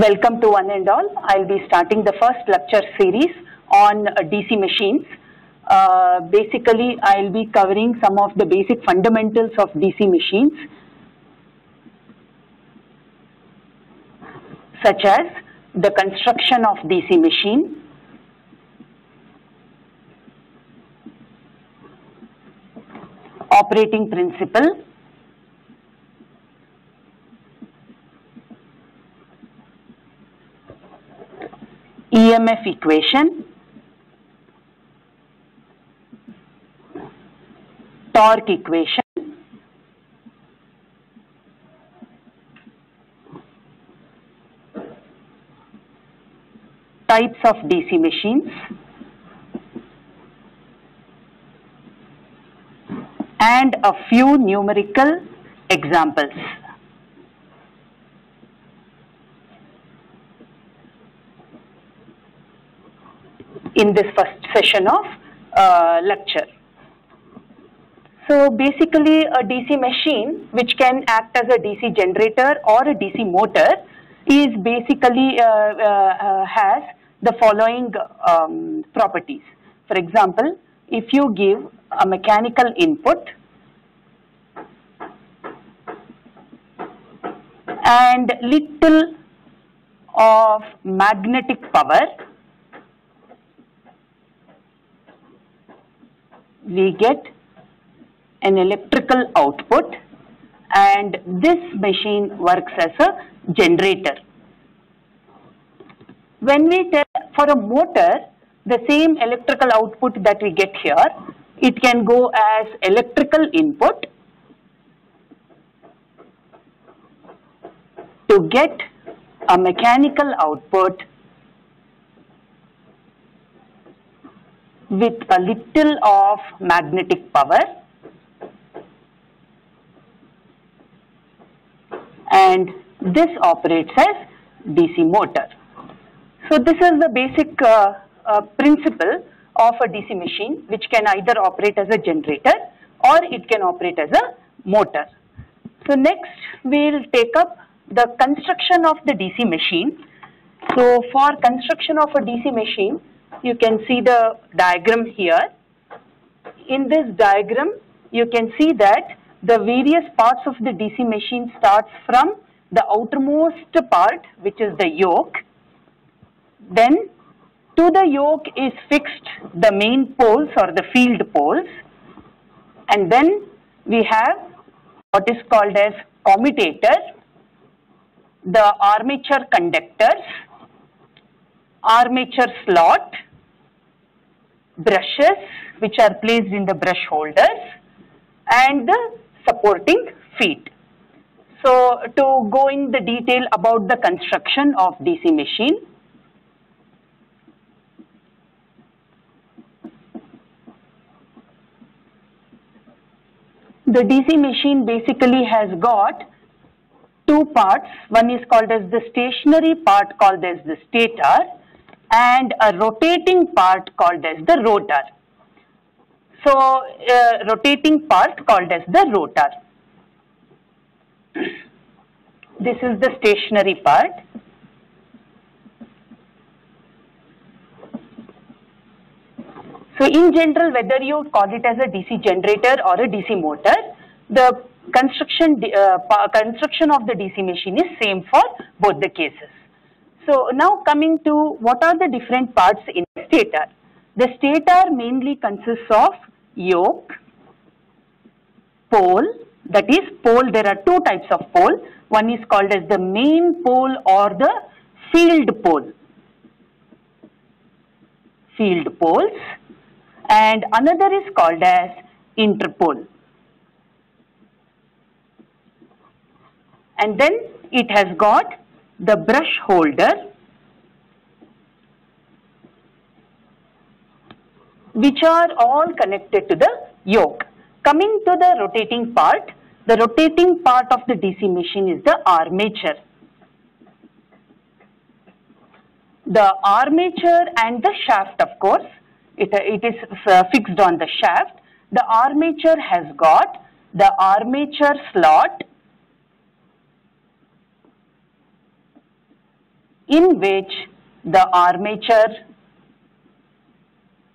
Welcome to one and all. I'll be starting the first lecture series on uh, DC machines. Uh, basically, I'll be covering some of the basic fundamentals of DC machines, such as the construction of DC machine, operating principle, EMF equation, torque equation, types of DC machines, and a few numerical examples. In this first session of uh, lecture. So basically a DC machine which can act as a DC generator or a DC motor is basically uh, uh, has the following um, properties. For example, if you give a mechanical input and little of magnetic power we get an electrical output and this machine works as a generator. When we tell for a motor, the same electrical output that we get here, it can go as electrical input to get a mechanical output with a little of magnetic power and this operates as DC motor. So this is the basic uh, uh, principle of a DC machine which can either operate as a generator or it can operate as a motor. So next we will take up the construction of the DC machine. So for construction of a DC machine you can see the diagram here. In this diagram, you can see that the various parts of the DC machine starts from the outermost part, which is the yoke. Then to the yoke is fixed the main poles or the field poles. And then we have what is called as commutator, the armature conductors, armature slot, brushes which are placed in the brush holders and the supporting feet. So to go in the detail about the construction of DC machine, the DC machine basically has got two parts. One is called as the stationary part called as the stator and a rotating part called as the rotor. So, uh, rotating part called as the rotor. This is the stationary part. So, in general, whether you call it as a DC generator or a DC motor, the construction uh, construction of the DC machine is same for both the cases. So now coming to what are the different parts in the stator. The stator mainly consists of yoke, pole, that is pole, there are two types of pole. One is called as the main pole or the field pole. Field poles and another is called as interpole. And then it has got the brush holder which are all connected to the yoke. Coming to the rotating part, the rotating part of the DC machine is the armature. The armature and the shaft of course, it, it is uh, fixed on the shaft. The armature has got the armature slot in which the armature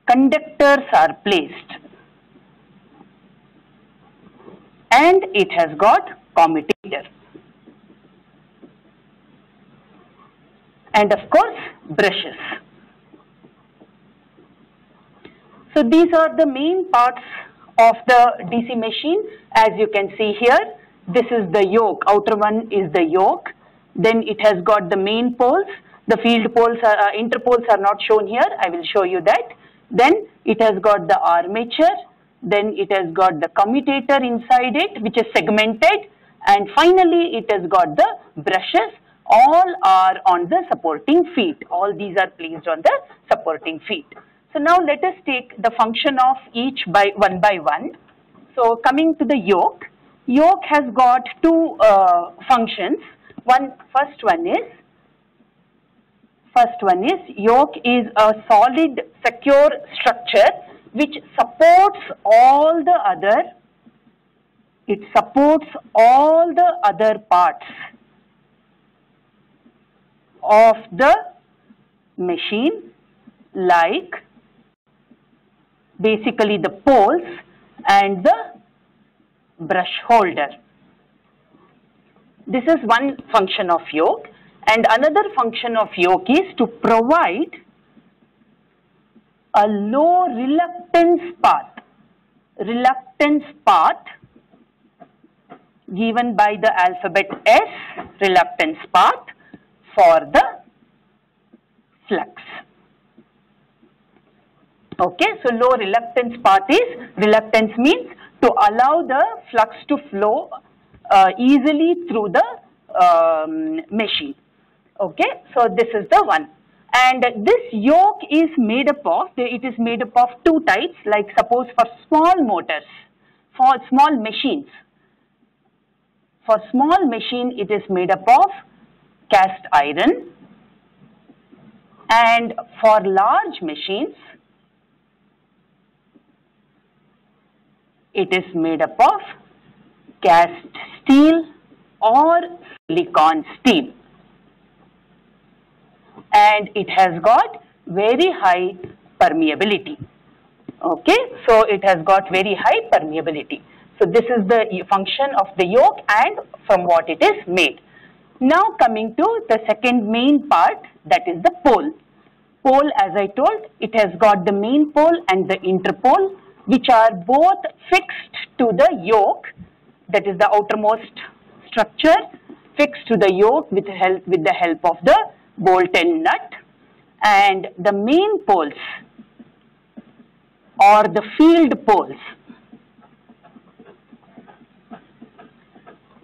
conductors are placed and it has got commutator. And of course brushes. So these are the main parts of the DC machine as you can see here. This is the yoke, outer one is the yoke. Then it has got the main poles. The field poles, are, uh, interpoles are not shown here. I will show you that. Then it has got the armature. Then it has got the commutator inside it which is segmented. And finally it has got the brushes. All are on the supporting feet. All these are placed on the supporting feet. So now let us take the function of each by one by one. So coming to the yoke, yoke has got two uh, functions. One first one is First one is yoke is a solid secure structure which supports all the other, it supports all the other parts of the machine like basically the poles and the brush holder. This is one function of yoke and another function of yoke is to provide a low reluctance path, reluctance path given by the alphabet S, reluctance path for the flux. Okay, so low reluctance path is, reluctance means to allow the flux to flow uh, easily through the um, machine. Okay, so this is the one. And this yoke is made up of, it is made up of two types, like suppose for small motors, for small machines. For small machine, it is made up of cast iron. And for large machines, it is made up of cast steel or silicon steel and it has got very high permeability. Okay, so it has got very high permeability. So this is the function of the yoke and from what it is made. Now coming to the second main part that is the pole. Pole as I told it has got the main pole and the interpole which are both fixed to the yoke that is the outermost structure fixed to the yoke with help with the help of the bolt and nut. And the main poles or the field poles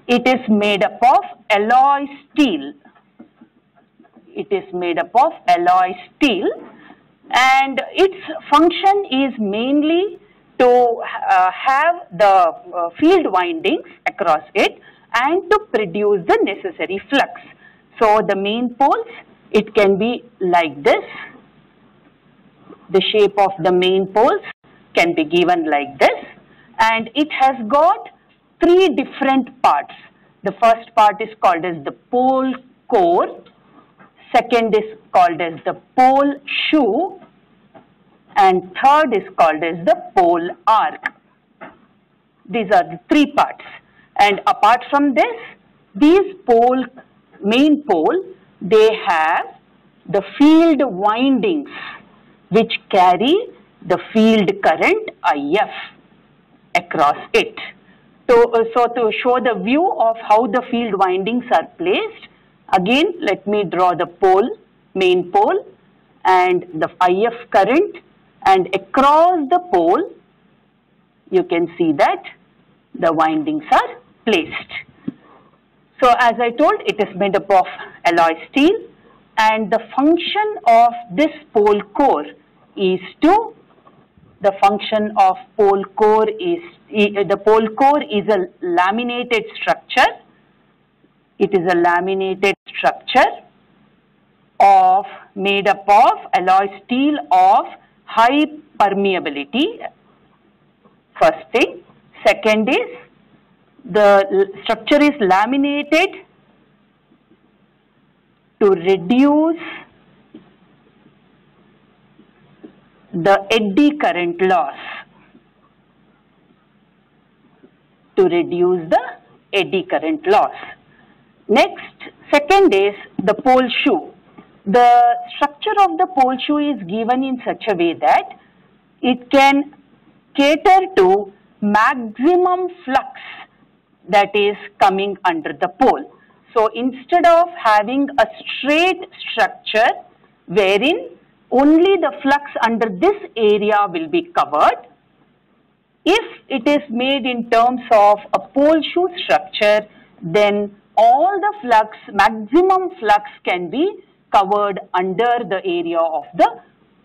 it is made up of alloy steel. It is made up of alloy steel. And its function is mainly to uh, have the uh, field windings across it and to produce the necessary flux so the main poles, it can be like this. The shape of the main poles can be given like this and it has got three different parts. The first part is called as the pole core, second is called as the pole shoe and third is called as the pole arc. These are the three parts and apart from this, these pole main pole, they have the field windings which carry the field current IF across it. So, uh, so to show the view of how the field windings are placed, again let me draw the pole, main pole and the IF current and across the pole you can see that the windings are placed. So as I told, it is made up of alloy steel and the function of this pole core is to, the function of pole core is, the pole core is a laminated structure. It is a laminated structure of made up of alloy steel of high permeability. First thing. Second is the structure is laminated to reduce the eddy current loss. To reduce the eddy current loss. Next, second is the pole shoe. The structure of the pole shoe is given in such a way that it can cater to maximum flux that is coming under the pole. So instead of having a straight structure wherein only the flux under this area will be covered, if it is made in terms of a pole shoe structure, then all the flux, maximum flux can be covered under the area of the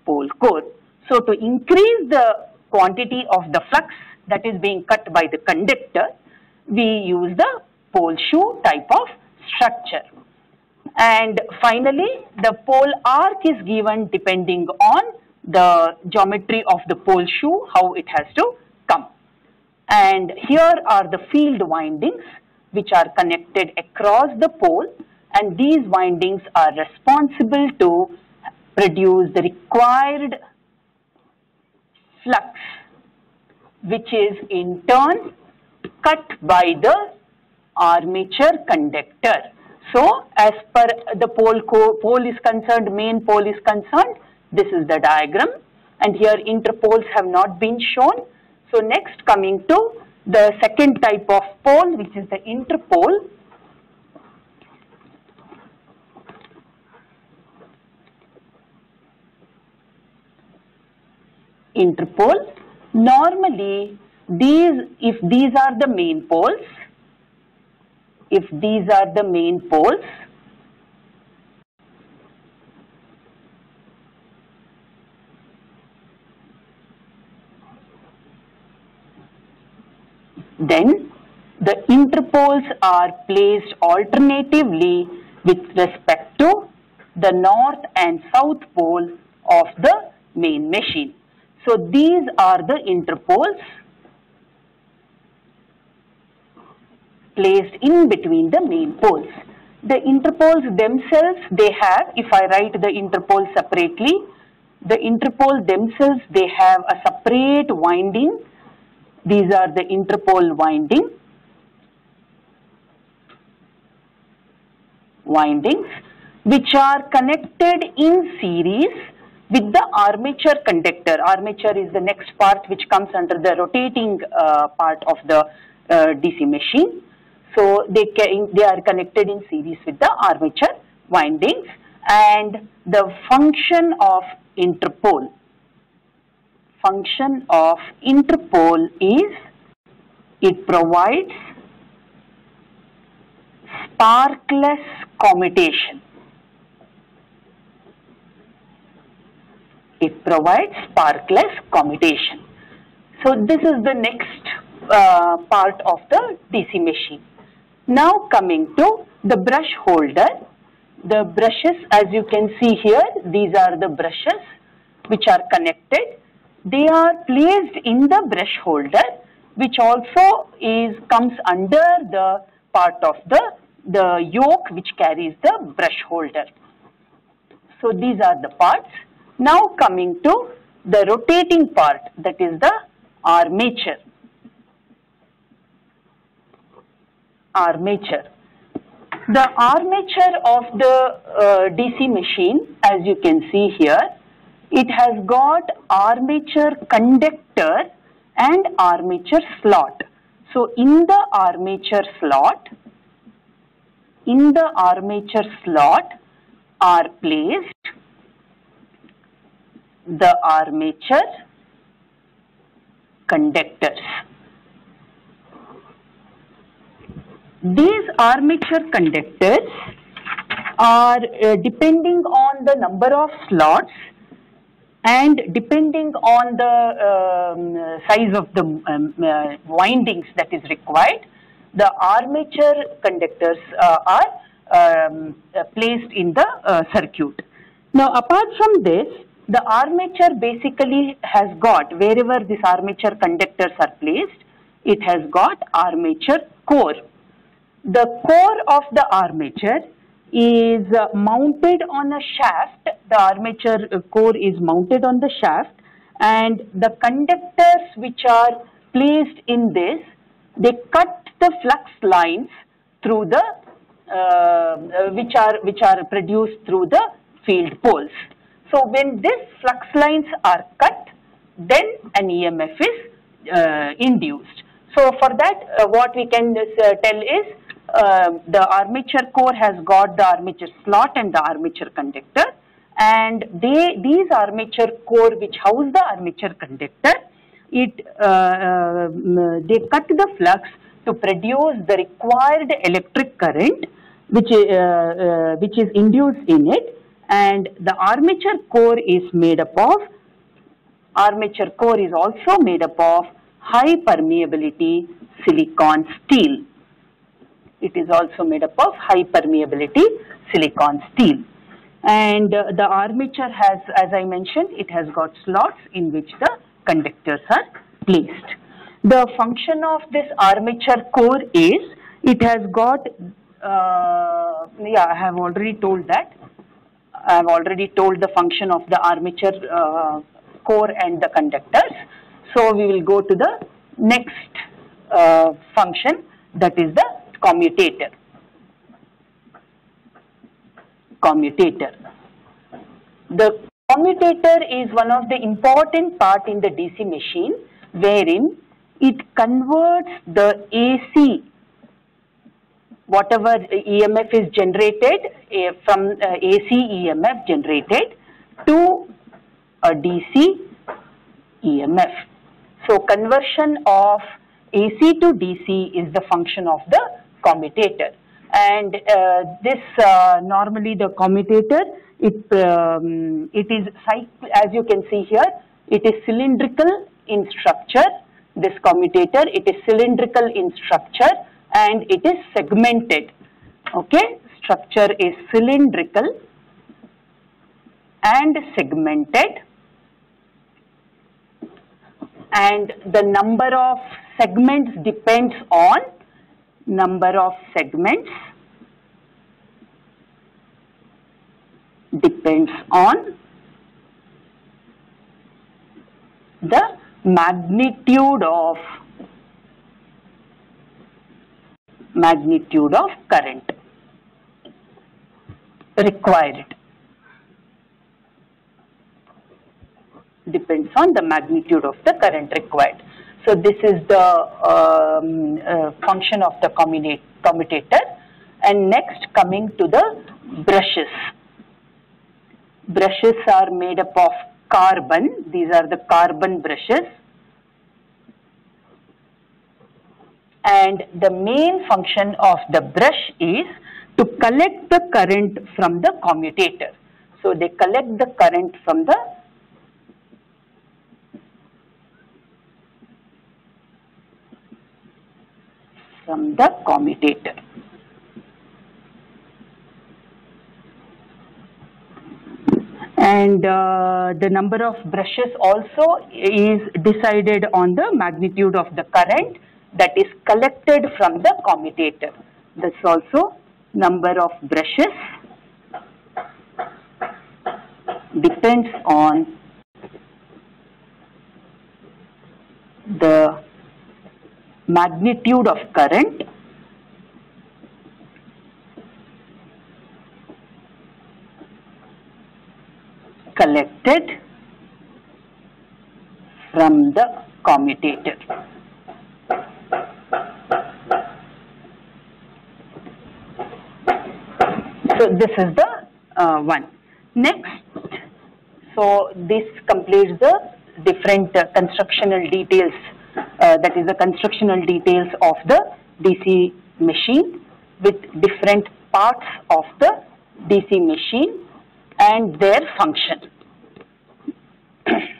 pole core. So to increase the quantity of the flux that is being cut by the conductor, we use the pole shoe type of structure. And finally, the pole arc is given depending on the geometry of the pole shoe, how it has to come. And here are the field windings which are connected across the pole and these windings are responsible to produce the required flux which is in turn cut by the armature conductor. So, as per the pole, pole is concerned, main pole is concerned, this is the diagram and here interpoles have not been shown. So, next coming to the second type of pole which is the interpole. Interpole. Normally, these, if these are the main poles, if these are the main poles, then the interpoles are placed alternatively with respect to the north and south pole of the main machine. So these are the interpoles placed in between the main poles. The interpoles themselves, they have, if I write the interpole separately, the interpole themselves, they have a separate winding. These are the interpole winding. Windings which are connected in series with the armature conductor. Armature is the next part which comes under the rotating uh, part of the uh, DC machine. So they, can, they are connected in series with the armature windings and the function of interpole. Function of interpole is it provides sparkless commutation. It provides sparkless commutation. So this is the next uh, part of the DC machine. Now coming to the brush holder. The brushes as you can see here, these are the brushes which are connected. They are placed in the brush holder which also is comes under the part of the, the yoke which carries the brush holder. So these are the parts. Now coming to the rotating part that is the armature. armature. The armature of the uh, DC machine, as you can see here, it has got armature conductor and armature slot. So, in the armature slot, in the armature slot are placed the armature conductors. These armature conductors are uh, depending on the number of slots and depending on the um, size of the um, uh, windings that is required, the armature conductors uh, are um, placed in the uh, circuit. Now apart from this, the armature basically has got, wherever these armature conductors are placed, it has got armature core the core of the armature is uh, mounted on a shaft. The armature core is mounted on the shaft and the conductors which are placed in this, they cut the flux lines through the, uh, which are, which are produced through the field poles. So when these flux lines are cut, then an EMF is uh, induced. So for that, uh, what we can uh, tell is uh, the armature core has got the armature slot and the armature conductor and they these armature core which house the armature conductor it uh, uh, they cut the flux to produce the required electric current which uh, uh, which is induced in it and the armature core is made up of armature core is also made up of high permeability silicon steel it is also made up of high permeability silicon steel and uh, the armature has as I mentioned it has got slots in which the conductors are placed. The function of this armature core is it has got uh, yeah I have already told that I have already told the function of the armature uh, core and the conductors. So we will go to the next uh, function that is the commutator commutator. The commutator is one of the important part in the DC machine wherein it converts the AC whatever EMF is generated uh, from uh, AC EMF generated to a DC EMF. So conversion of AC to DC is the function of the commutator. And uh, this normally the commutator it um, it is as you can see here it is cylindrical in structure. This commutator it is cylindrical in structure and it is segmented. Okay? Structure is cylindrical and segmented. And the number of segments depends on number of segments depends on the magnitude of magnitude of current required. Depends on the magnitude of the current required. So this is the um, uh, function of the commutator. And next coming to the brushes. Brushes are made up of carbon, these are the carbon brushes and the main function of the brush is to collect the current from the commutator. So they collect the current from the from the commutator. And uh, the number of brushes also is decided on the magnitude of the current that is collected from the commutator. This also number of brushes depends on the magnitude of current collected from the commutator. So this is the uh, one. Next, so this completes the different uh, constructional details uh, that is the constructional details of the DC machine with different parts of the DC machine and their function.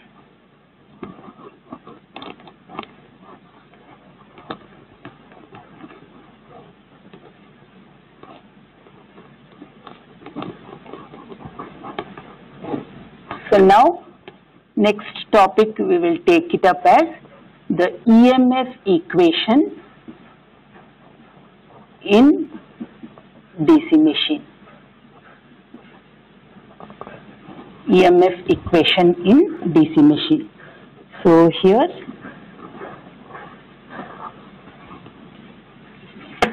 So now next topic we will take it up as the EMF equation in DC machine. EMF equation in DC machine. So here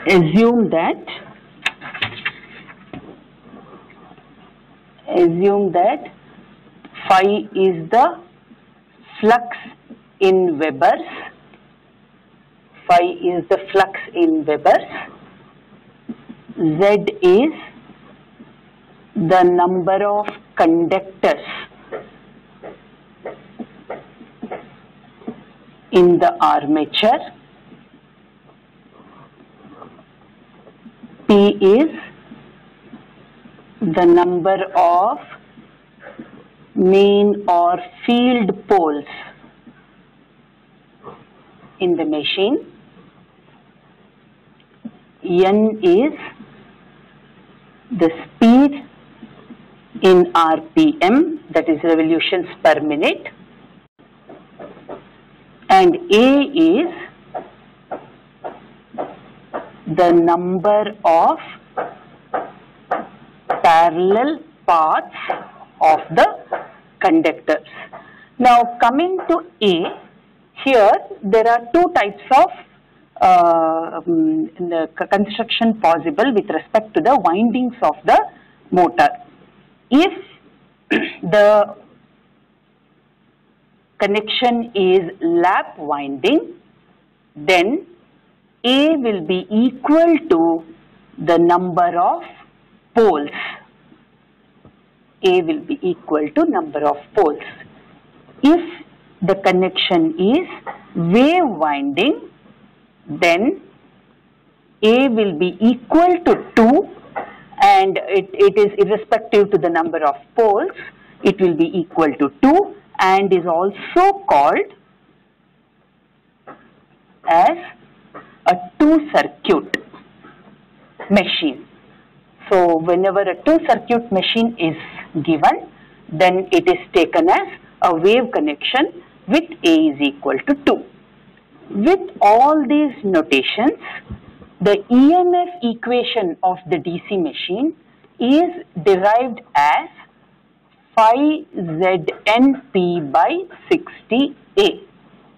assume that assume that phi is the flux in Webers phi is the flux in Webers Z is the number of conductors in the armature. P is the number of main or field poles in the machine. N is the speed in RPM, that is revolutions per minute. And A is the number of parallel paths of the conductors. Now coming to A, here there are two types of uh, um, construction possible with respect to the windings of the motor. If the connection is lap winding, then A will be equal to the number of poles. A will be equal to number of poles. If the connection is wave winding, then A will be equal to 2 and it, it is irrespective to the number of poles, it will be equal to 2 and is also called as a two circuit machine. So whenever a two circuit machine is given, then it is taken as a wave connection with A is equal to 2. With all these notations, the EMF equation of the DC machine is derived as phi ZNP by 60A.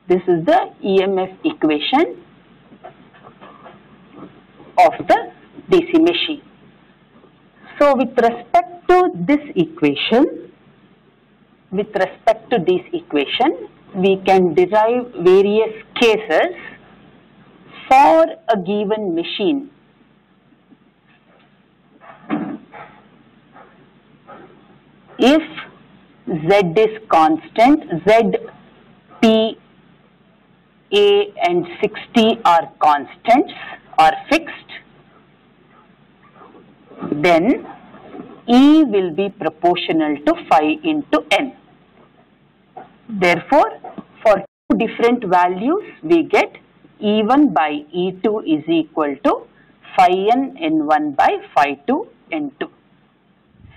This is the EMF equation of the DC machine. So with respect to this equation, with respect to this equation, we can derive various cases for a given machine. If Z is constant, Z, P, A and 60 are constants or fixed, then E will be proportional to phi into N. Therefore, for two different values, we get E1 by E2 is equal to phi n N1 by phi 2 N2.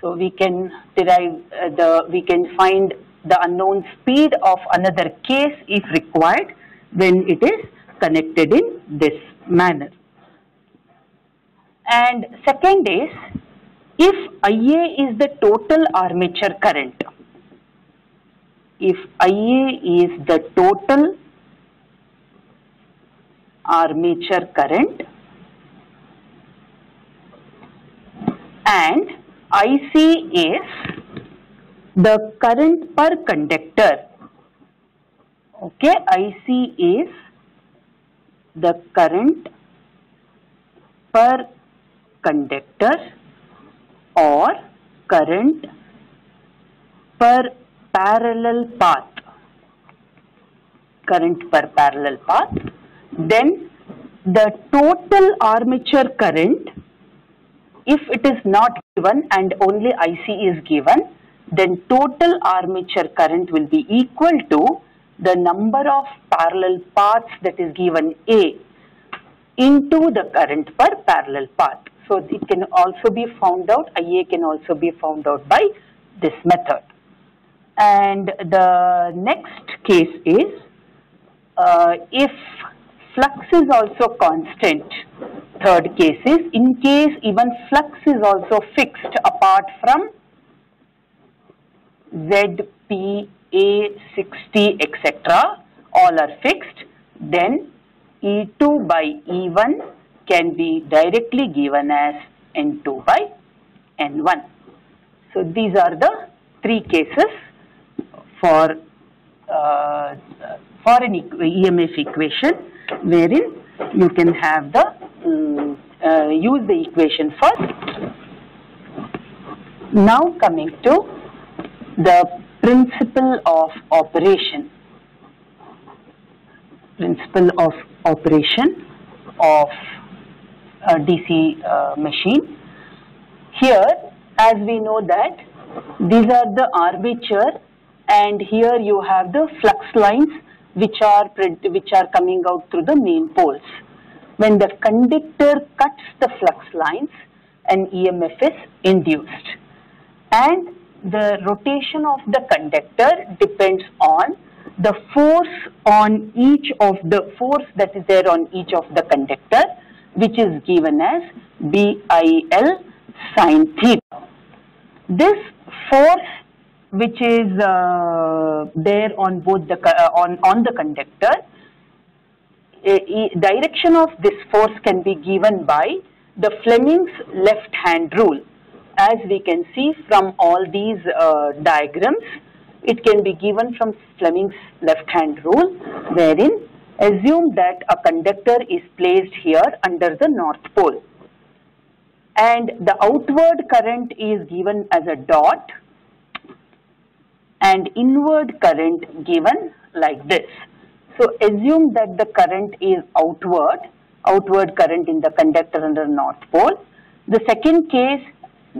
So we can derive uh, the, we can find the unknown speed of another case if required when it is connected in this manner. And second is, if IA is the total armature current, if IA is the total armature current and IC is the current per conductor. Okay, IC is the current per conductor or current per parallel path, current per parallel path, then the total armature current, if it is not given and only IC is given, then total armature current will be equal to the number of parallel paths that is given A into the current per parallel path. So it can also be found out, IA can also be found out by this method. And the next case is uh, if flux is also constant, third case is in case even flux is also fixed apart from Z, P, A, 60, etc. all are fixed, then E2 by E1 can be directly given as N2 by N1. So these are the three cases for uh, for an EMF equation wherein you can have the um, uh, use the equation first. Now coming to the principle of operation. Principle of operation of a DC uh, machine. Here as we know that these are the armature and here you have the flux lines which are which are coming out through the main poles. When the conductor cuts the flux lines, an EMF is induced. And the rotation of the conductor depends on the force on each of the force that is there on each of the conductor which is given as BIL sine theta. This force which is uh, there on both the uh, on on the conductor direction of this force can be given by the Fleming's left hand rule as we can see from all these uh, diagrams it can be given from Fleming's left hand rule wherein assume that a conductor is placed here under the north pole and the outward current is given as a dot and inward current given like this. So assume that the current is outward, outward current in the conductor under north pole. The second case,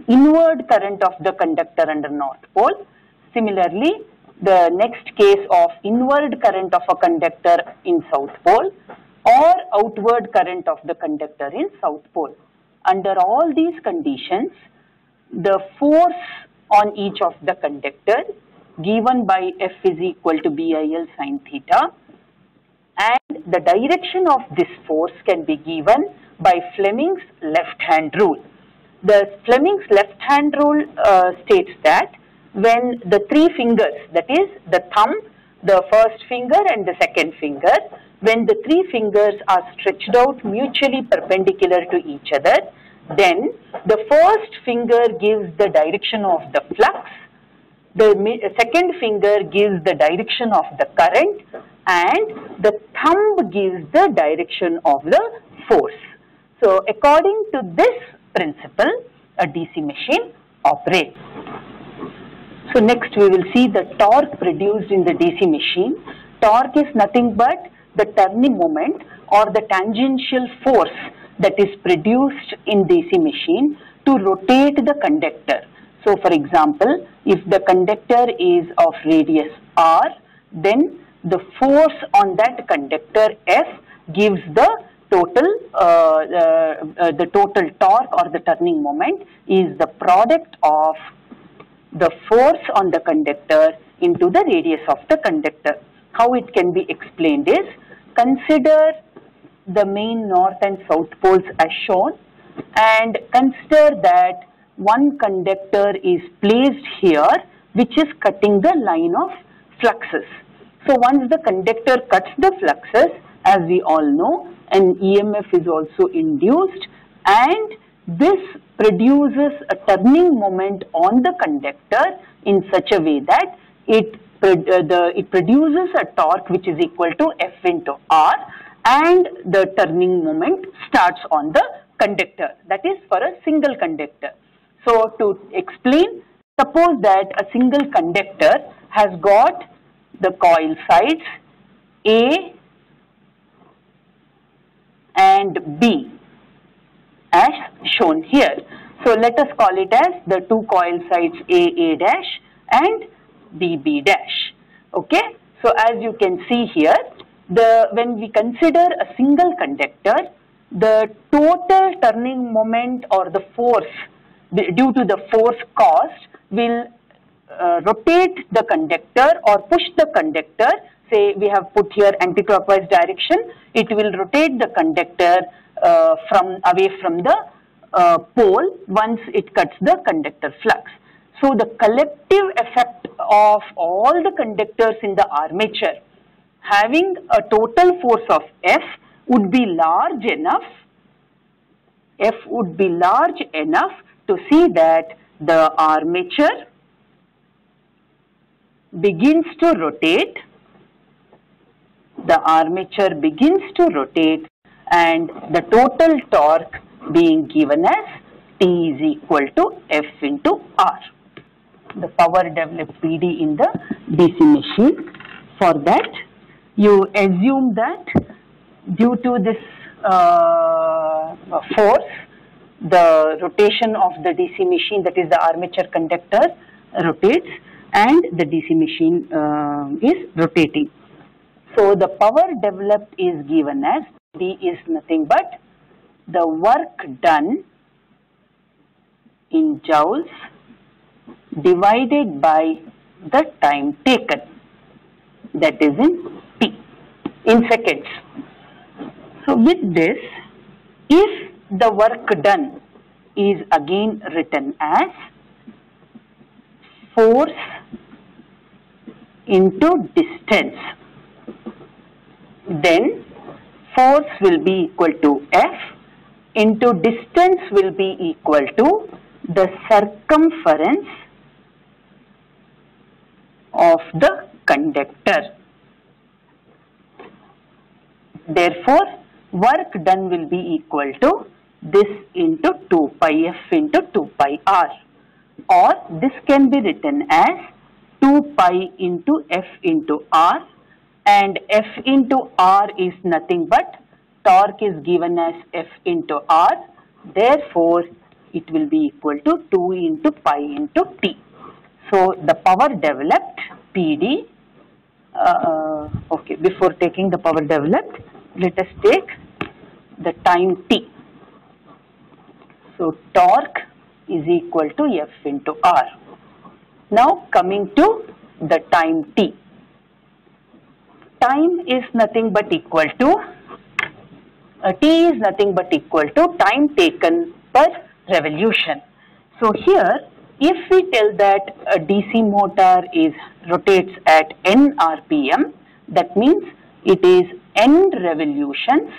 inward current of the conductor under north pole. Similarly, the next case of inward current of a conductor in south pole or outward current of the conductor in south pole. Under all these conditions, the force on each of the conductor given by F is equal to BIL sine theta and the direction of this force can be given by Fleming's left hand rule. The Fleming's left hand rule uh, states that when the three fingers that is the thumb, the first finger and the second finger, when the three fingers are stretched out mutually perpendicular to each other, then the first finger gives the direction of the flux the second finger gives the direction of the current and the thumb gives the direction of the force. So according to this principle, a DC machine operates. So next we will see the torque produced in the DC machine. Torque is nothing but the turning moment or the tangential force that is produced in DC machine to rotate the conductor. So for example, if the conductor is of radius r, then the force on that conductor F gives the total, uh, uh, uh, the total torque or the turning moment is the product of the force on the conductor into the radius of the conductor. How it can be explained is, consider the main north and south poles as shown and consider that one conductor is placed here which is cutting the line of fluxes. So once the conductor cuts the fluxes as we all know an EMF is also induced and this produces a turning moment on the conductor in such a way that it, uh, the, it produces a torque which is equal to F into R and the turning moment starts on the conductor that is for a single conductor. So to explain, suppose that a single conductor has got the coil sides A and B as shown here. So let us call it as the two coil sides A A dash and B B dash. Okay. So as you can see here, the when we consider a single conductor, the total turning moment or the force due to the force caused will uh, rotate the conductor or push the conductor say we have put here anti-clockwise direction it will rotate the conductor uh, from away from the uh, pole once it cuts the conductor flux. So the collective effect of all the conductors in the armature having a total force of F would be large enough, F would be large enough to see that the armature begins to rotate, the armature begins to rotate and the total torque being given as T is equal to F into R. The power developed PD in the DC machine. For that, you assume that due to this uh, force, the rotation of the DC machine, that is the armature conductor, rotates and the DC machine uh, is rotating. So the power developed is given as D is nothing but the work done in joules divided by the time taken that is in T in seconds. So with this if the work done is again written as force into distance then force will be equal to F into distance will be equal to the circumference of the conductor. Therefore, work done will be equal to this into 2 pi f into 2 pi r or this can be written as 2 pi into f into r and f into r is nothing but torque is given as f into r therefore it will be equal to 2 into pi into t. So the power developed PD uh, okay before taking the power developed let us take the time t. So torque is equal to f into r. Now coming to the time t time is nothing but equal to uh, t is nothing but equal to time taken per revolution. So here if we tell that a DC motor is rotates at n rpm that means it is n revolutions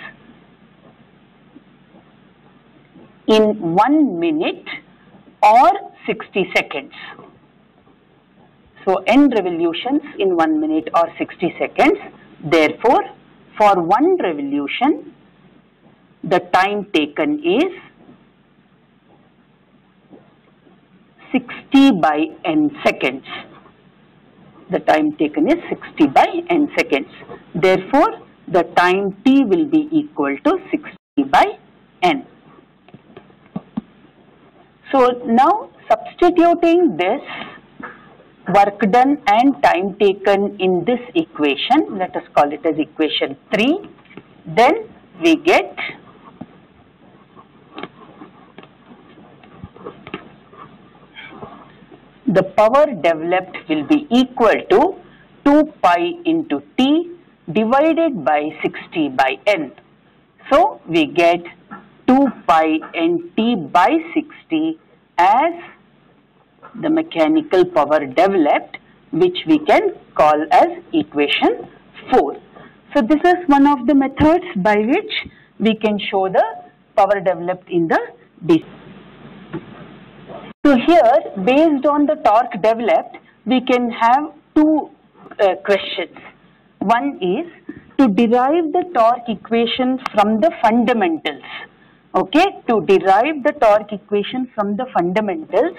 in 1 minute or 60 seconds. So n revolutions in 1 minute or 60 seconds. Therefore, for one revolution, the time taken is 60 by n seconds. The time taken is 60 by n seconds. Therefore, the time t will be equal to 60 by n. So now substituting this work done and time taken in this equation, let us call it as equation 3, then we get the power developed will be equal to 2 pi into t divided by 60 by n. So we get 2 pi nt by 60 as the mechanical power developed which we can call as equation 4. So this is one of the methods by which we can show the power developed in the DC. So here based on the torque developed we can have two uh, questions. One is to derive the torque equation from the fundamentals. Okay, to derive the torque equation from the fundamentals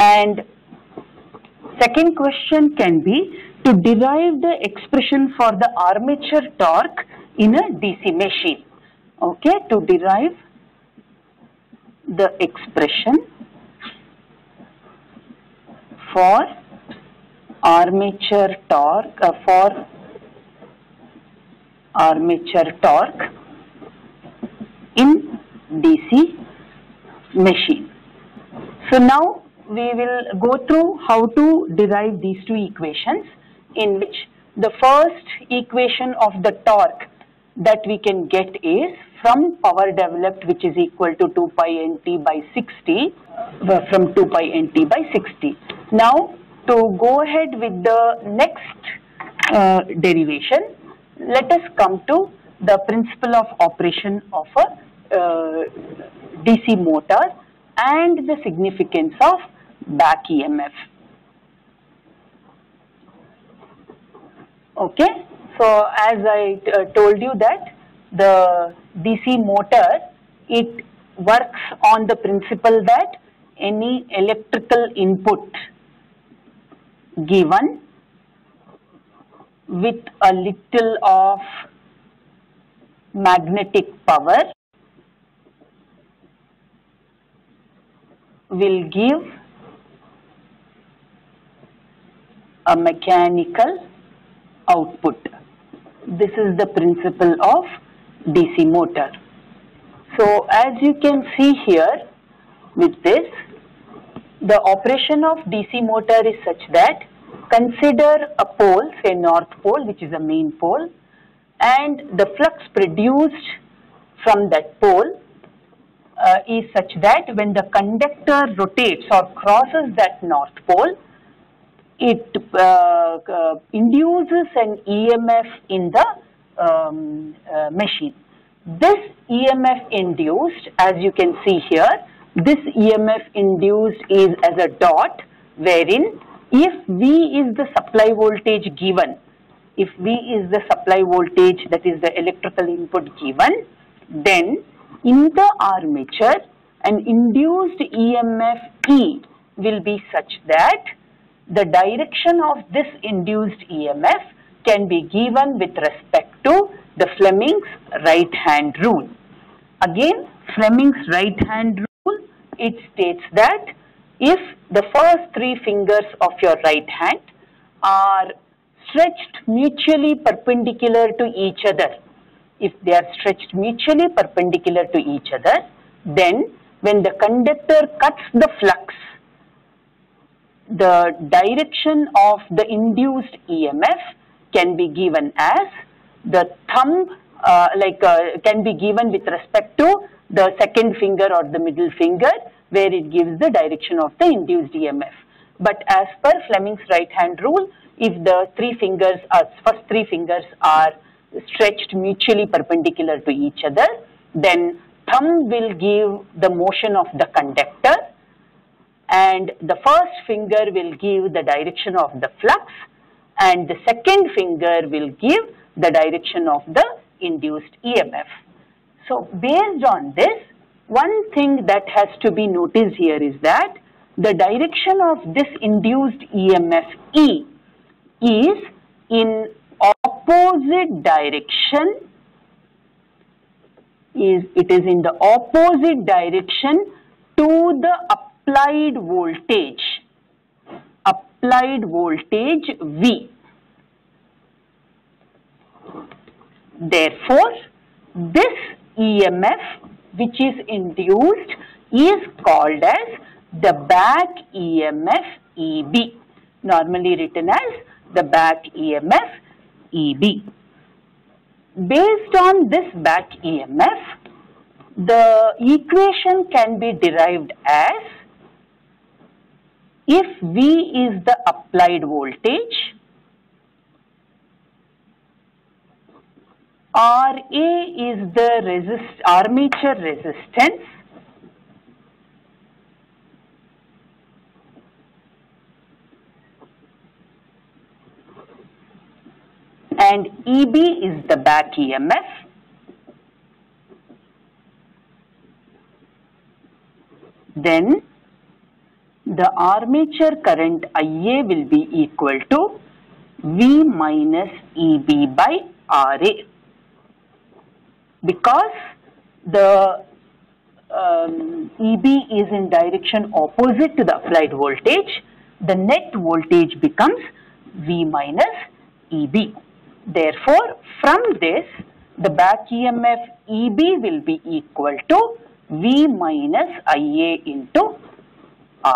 And second question can be to derive the expression for the armature torque in a DC machine. Okay, to derive the expression for armature torque uh, for armature torque in DC machine. So now we will go through how to derive these two equations in which the first equation of the torque that we can get is from power developed which is equal to 2 pi nt by 60 uh, from 2 pi nt by 60. Now to go ahead with the next uh, derivation let us come to the principle of operation of a uh, DC motor and the significance of back EMF. Okay, so as I uh, told you that the DC motor, it works on the principle that any electrical input given with a little of magnetic power will give a mechanical output. This is the principle of DC motor. So as you can see here with this, the operation of DC motor is such that consider a pole, say north pole which is a main pole and the flux produced from that pole uh, is such that when the conductor rotates or crosses that north pole, it uh, uh, induces an EMF in the um, uh, machine. This EMF induced, as you can see here, this EMF induced is as a dot wherein if V is the supply voltage given, if V is the supply voltage that is the electrical input given, then in the armature an induced EMF E will be such that the direction of this induced EMF can be given with respect to the Fleming's right hand rule. Again Fleming's right hand rule it states that if the first three fingers of your right hand are stretched mutually perpendicular to each other if they are stretched mutually perpendicular to each other, then when the conductor cuts the flux, the direction of the induced EMF can be given as the thumb, uh, like uh, can be given with respect to the second finger or the middle finger where it gives the direction of the induced EMF. But as per Fleming's right hand rule, if the three fingers are, first three fingers are stretched mutually perpendicular to each other, then thumb will give the motion of the conductor and the first finger will give the direction of the flux and the second finger will give the direction of the induced EMF. So based on this, one thing that has to be noticed here is that the direction of this induced EMF E is in opposite direction is it is in the opposite direction to the applied voltage applied voltage V. Therefore, this EMF which is induced is called as the back EMF EB normally written as the back EMF EB. Based on this back EMF, the equation can be derived as if V is the applied voltage, RA is the resist, armature resistance and EB is the back EMF. Then the armature current IA will be equal to V minus EB by RA because the um, EB is in direction opposite to the applied voltage, the net voltage becomes V minus EB. Therefore, from this, the back EMF EB will be equal to V minus IA into Ra.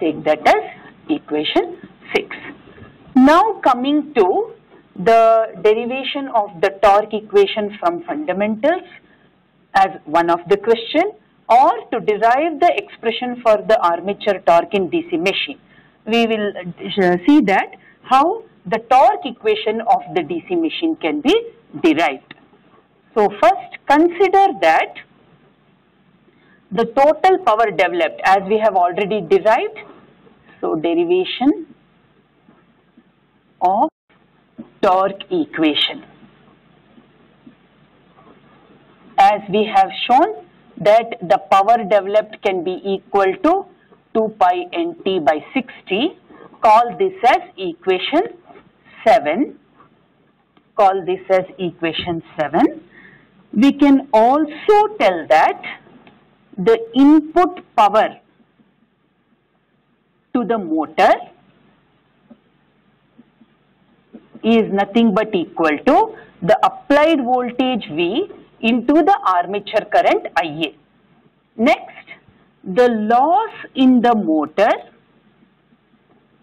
Take that as equation 6. Now coming to the derivation of the torque equation from fundamentals as one of the question or to derive the expression for the armature torque in DC machine. We will uh, see that how the torque equation of the DC machine can be derived. So first consider that the total power developed as we have already derived. So derivation of torque equation. As we have shown that the power developed can be equal to 2 pi nt by 60. Call this as equation 7. Call this as equation 7. We can also tell that the input power to the motor is nothing but equal to the applied voltage V into the armature current Ia. Next, the loss in the motor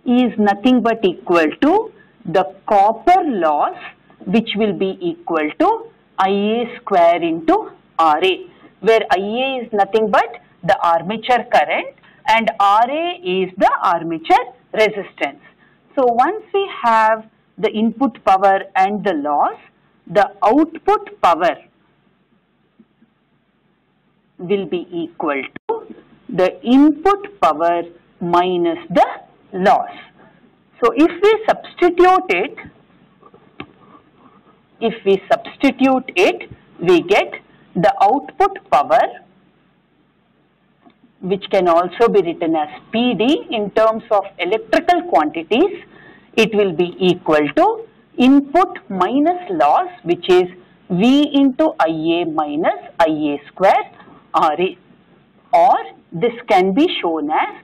is nothing but equal to the copper loss which will be equal to Ia square into Ra where Ia is nothing but the armature current and Ra is the armature resistance. So once we have the input power and the loss, the output power will be equal to the input power minus the loss. So if we substitute it, if we substitute it, we get the output power which can also be written as PD in terms of electrical quantities, it will be equal to input minus loss which is V into Ia minus Ia square Ra or this can be shown as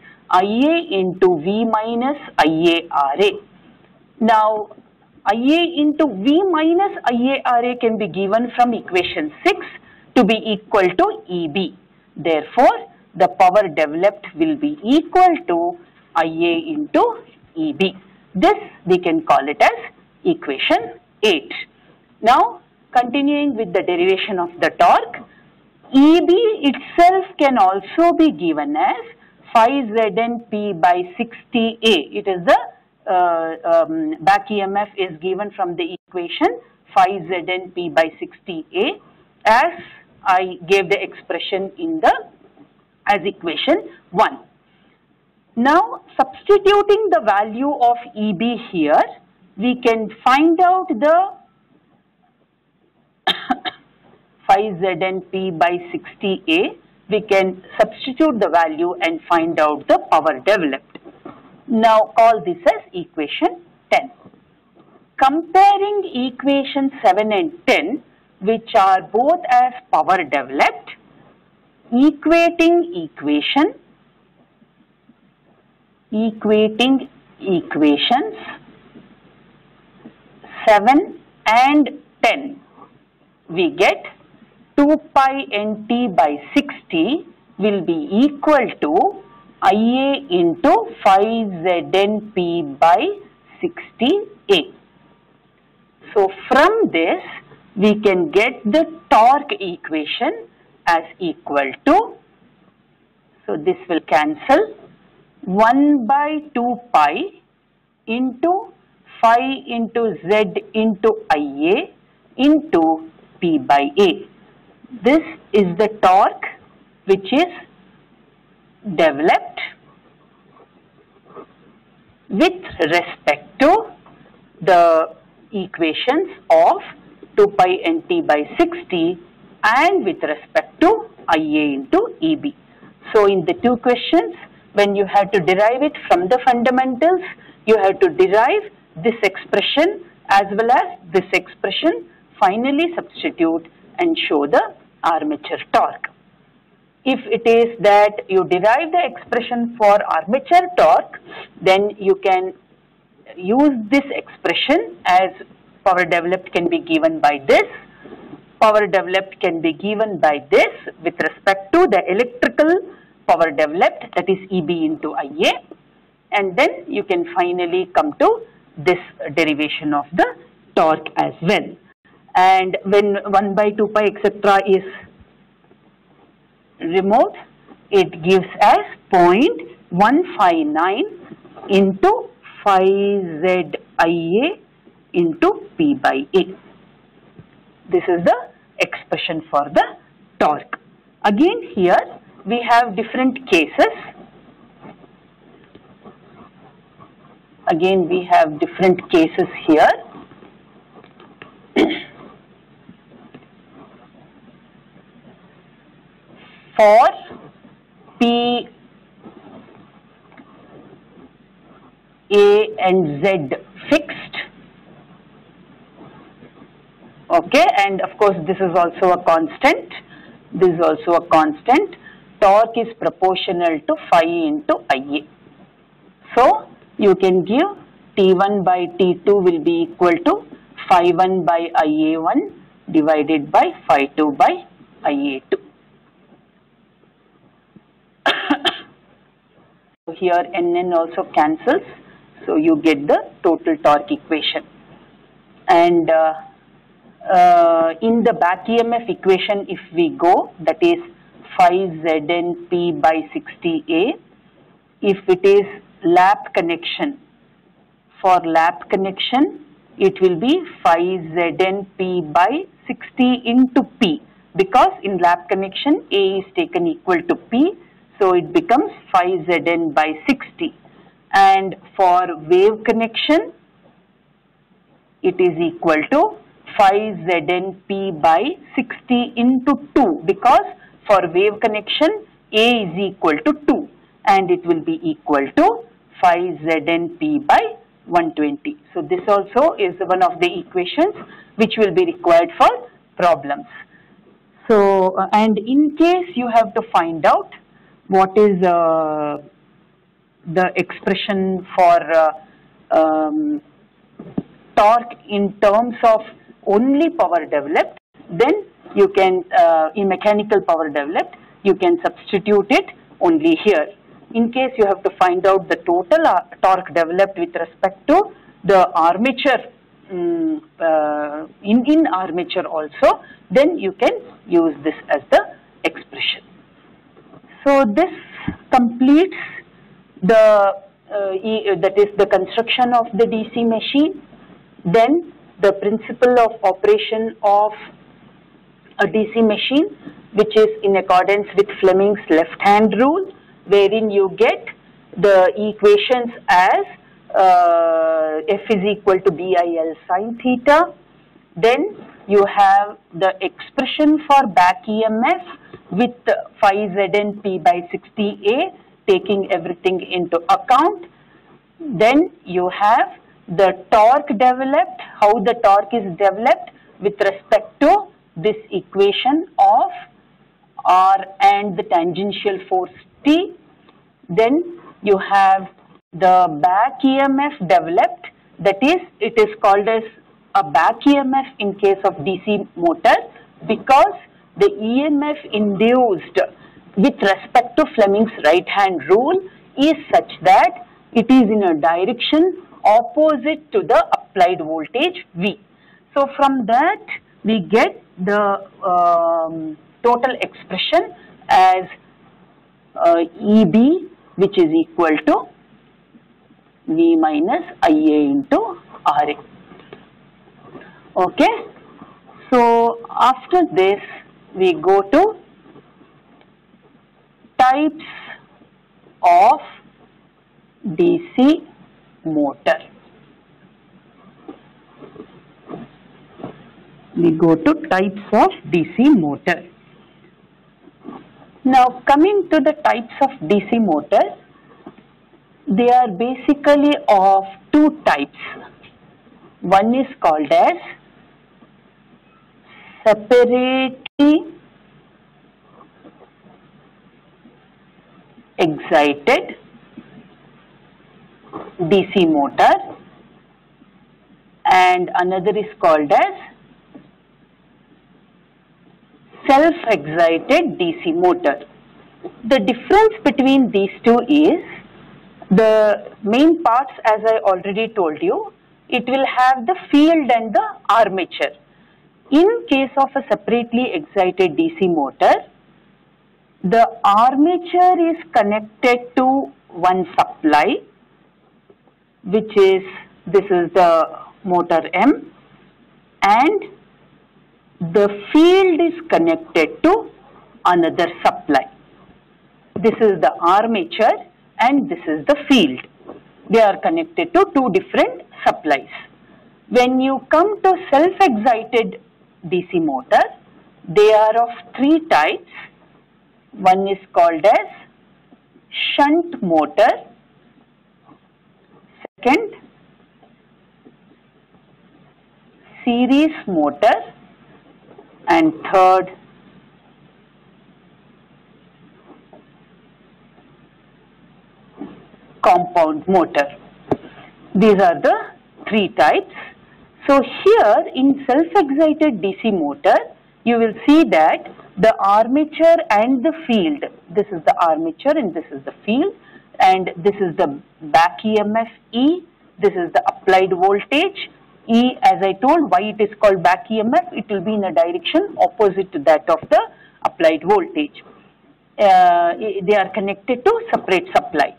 Ia into V minus Ia Ra. Now Ia into V minus Ia Ra can be given from equation 6 to be equal to Eb. Therefore, the power developed will be equal to Ia into Eb. This we can call it as equation 8. Now, continuing with the derivation of the torque, EB itself can also be given as phi ZNP by 60A. It is the uh, um, back EMF is given from the equation phi ZNP by 60A as I gave the expression in the as equation 1. Now substituting the value of EB here, we can find out the phi ZNP by 60A, we can substitute the value and find out the power developed. Now call this as equation 10. Comparing equation 7 and 10 which are both as power developed, equating equation, equating equations 7 and 10 we get 2 pi nt by 60 will be equal to Ia into phi ZNP by 60A. So from this we can get the torque equation as equal to, so this will cancel 1 by 2 pi into phi into Z into Ia into P by A. This is the torque which is developed with respect to the equations of 2 pi nt by 60 and with respect to Ia into Eb. So in the two questions when you have to derive it from the fundamentals you have to derive this expression as well as this expression finally substitute and show the armature torque. If it is that you derive the expression for armature torque, then you can use this expression as power developed can be given by this power developed can be given by this with respect to the electrical power developed that is EB into IA and then you can finally come to this derivation of the torque as well. And when 1 by 2 pi etc. is removed, it gives as 0.159 into phi ZIA into P by A. This is the expression for the torque. Again here we have different cases. Again we have different cases here. for P A and Z fixed okay and of course this is also a constant. This is also a constant. Torque is proportional to phi into Ia so you can give T1 by T2 will be equal to phi 1 by Ia1 divided by phi 2 by Ia2 here NN also cancels. So you get the total torque equation. And uh, uh, in the back EMF equation if we go that is phi ZNP by 60A if it is lap connection for lap connection it will be phi ZNP by 60 into P because in lap connection A is taken equal to P so it becomes phi Zn by 60 and for wave connection it is equal to phi ZNP by 60 into 2 because for wave connection A is equal to 2 and it will be equal to phi ZNP by 120. So this also is one of the equations which will be required for problems. So uh, and in case you have to find out what is uh, the expression for uh, um, torque in terms of only power developed, then you can, uh, in mechanical power developed, you can substitute it only here. In case you have to find out the total uh, torque developed with respect to the armature um, uh, in, in armature also, then you can use this as the expression. So this completes the uh, e that is the construction of the DC machine. Then the principle of operation of a DC machine which is in accordance with Fleming's left hand rule wherein you get the equations as uh, F is equal to BIL sine theta. Then you have the expression for back EMF with phi Zn P by 60A taking everything into account. Then you have the torque developed, how the torque is developed with respect to this equation of R and the tangential force T. Then you have the back EMF developed that is it is called as a back EMF in case of DC motor because the EMF induced with respect to Fleming's right hand rule is such that it is in a direction opposite to the applied voltage V. So from that we get the um, total expression as uh, EB which is equal to V minus IA into RA. Okay. So after this we go to types of DC motor. We go to types of DC motor. Now coming to the types of DC motor, they are basically of two types. One is called as separately excited DC motor and another is called as self-excited DC motor. The difference between these two is the main parts as I already told you, it will have the field and the armature. In case of a separately excited DC motor, the armature is connected to one supply which is this is the motor M and the field is connected to another supply. This is the armature and this is the field. They are connected to two different supplies. When you come to self-excited DC motor, they are of three types. One is called as shunt motor. Second, series motor. And third, compound motor. These are the three types. So here in self-excited DC motor, you will see that the armature and the field, this is the armature and this is the field and this is the back EMF E, this is the applied voltage E as I told why it is called back EMF, it will be in a direction opposite to that of the applied voltage. Uh, they are connected to separate supply.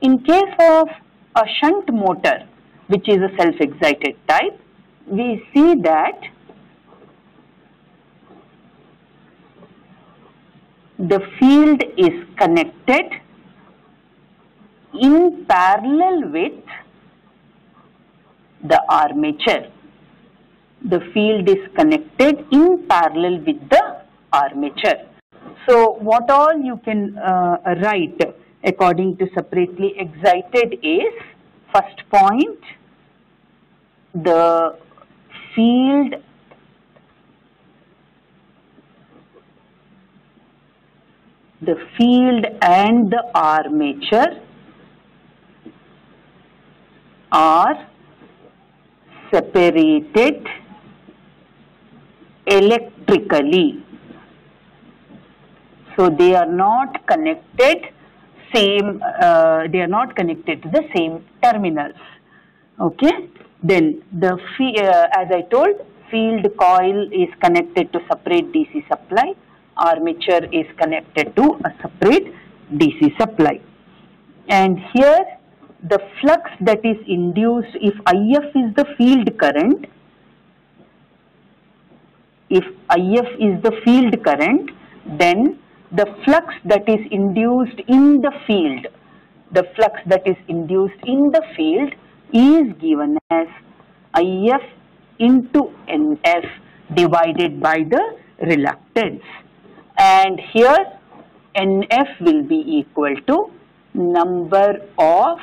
In case of a shunt motor, which is a self-excited type, we see that the field is connected in parallel with the armature. The field is connected in parallel with the armature. So what all you can uh, write according to separately excited is first point the field the field and the armature are separated electrically. So they are not connected same, uh, they are not connected to the same terminals. Okay. Then the, uh, as I told, field coil is connected to separate DC supply, armature is connected to a separate DC supply. And here the flux that is induced if IF is the field current, if IF is the field current, then the flux that is induced in the field, the flux that is induced in the field is given as IF into NF divided by the reluctance. And here NF will be equal to number of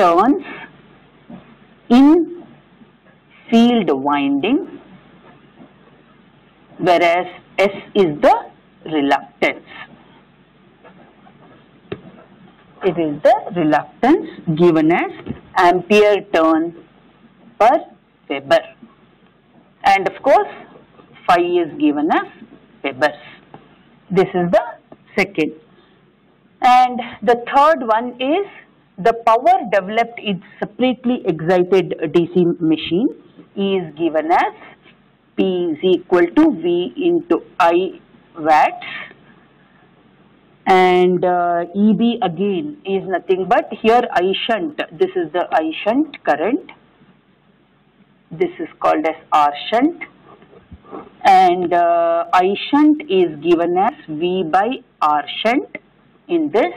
turns in field winding whereas S is the reluctance. It is the reluctance given as ampere turn per Weber. And of course, phi is given as Webers. This is the second. And the third one is the power developed in separately excited DC machine is given as P is equal to V into I watts and uh, EB again is nothing but here I shunt. This is the I shunt current. This is called as R shunt. And uh, I shunt is given as V by R shunt in this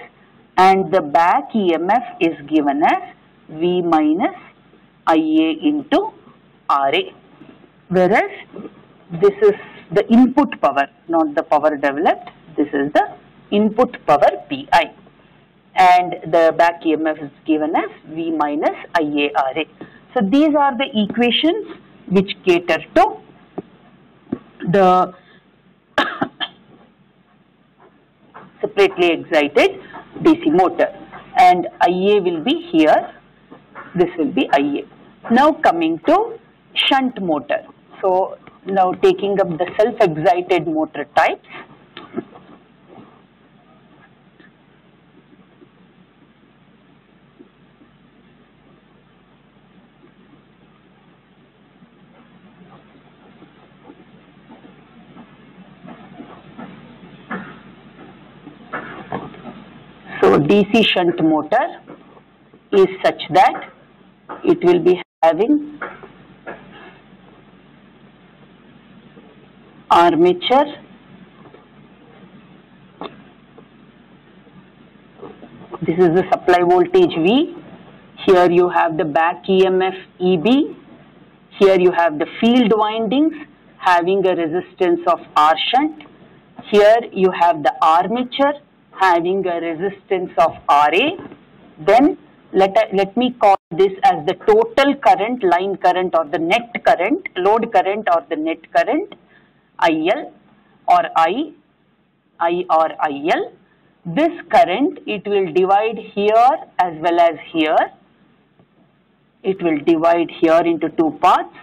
and the back EMF is given as V minus IA into RA whereas this is the input power, not the power developed. This is the input power Pi. And the back EMF is given as V minus IARA. So these are the equations which cater to the separately excited DC motor. And IA will be here. This will be IA. Now coming to shunt motor. So now taking up the self-excited motor types. So DC shunt motor is such that it will be having armature this is the supply voltage V. Here you have the back EMF EB here you have the field windings having a resistance of R shunt. Here you have the armature having a resistance of RA then let, let me call this as the total current line current or the net current load current or the net current IL or I, I or IL. This current, it will divide here as well as here. It will divide here into two parts.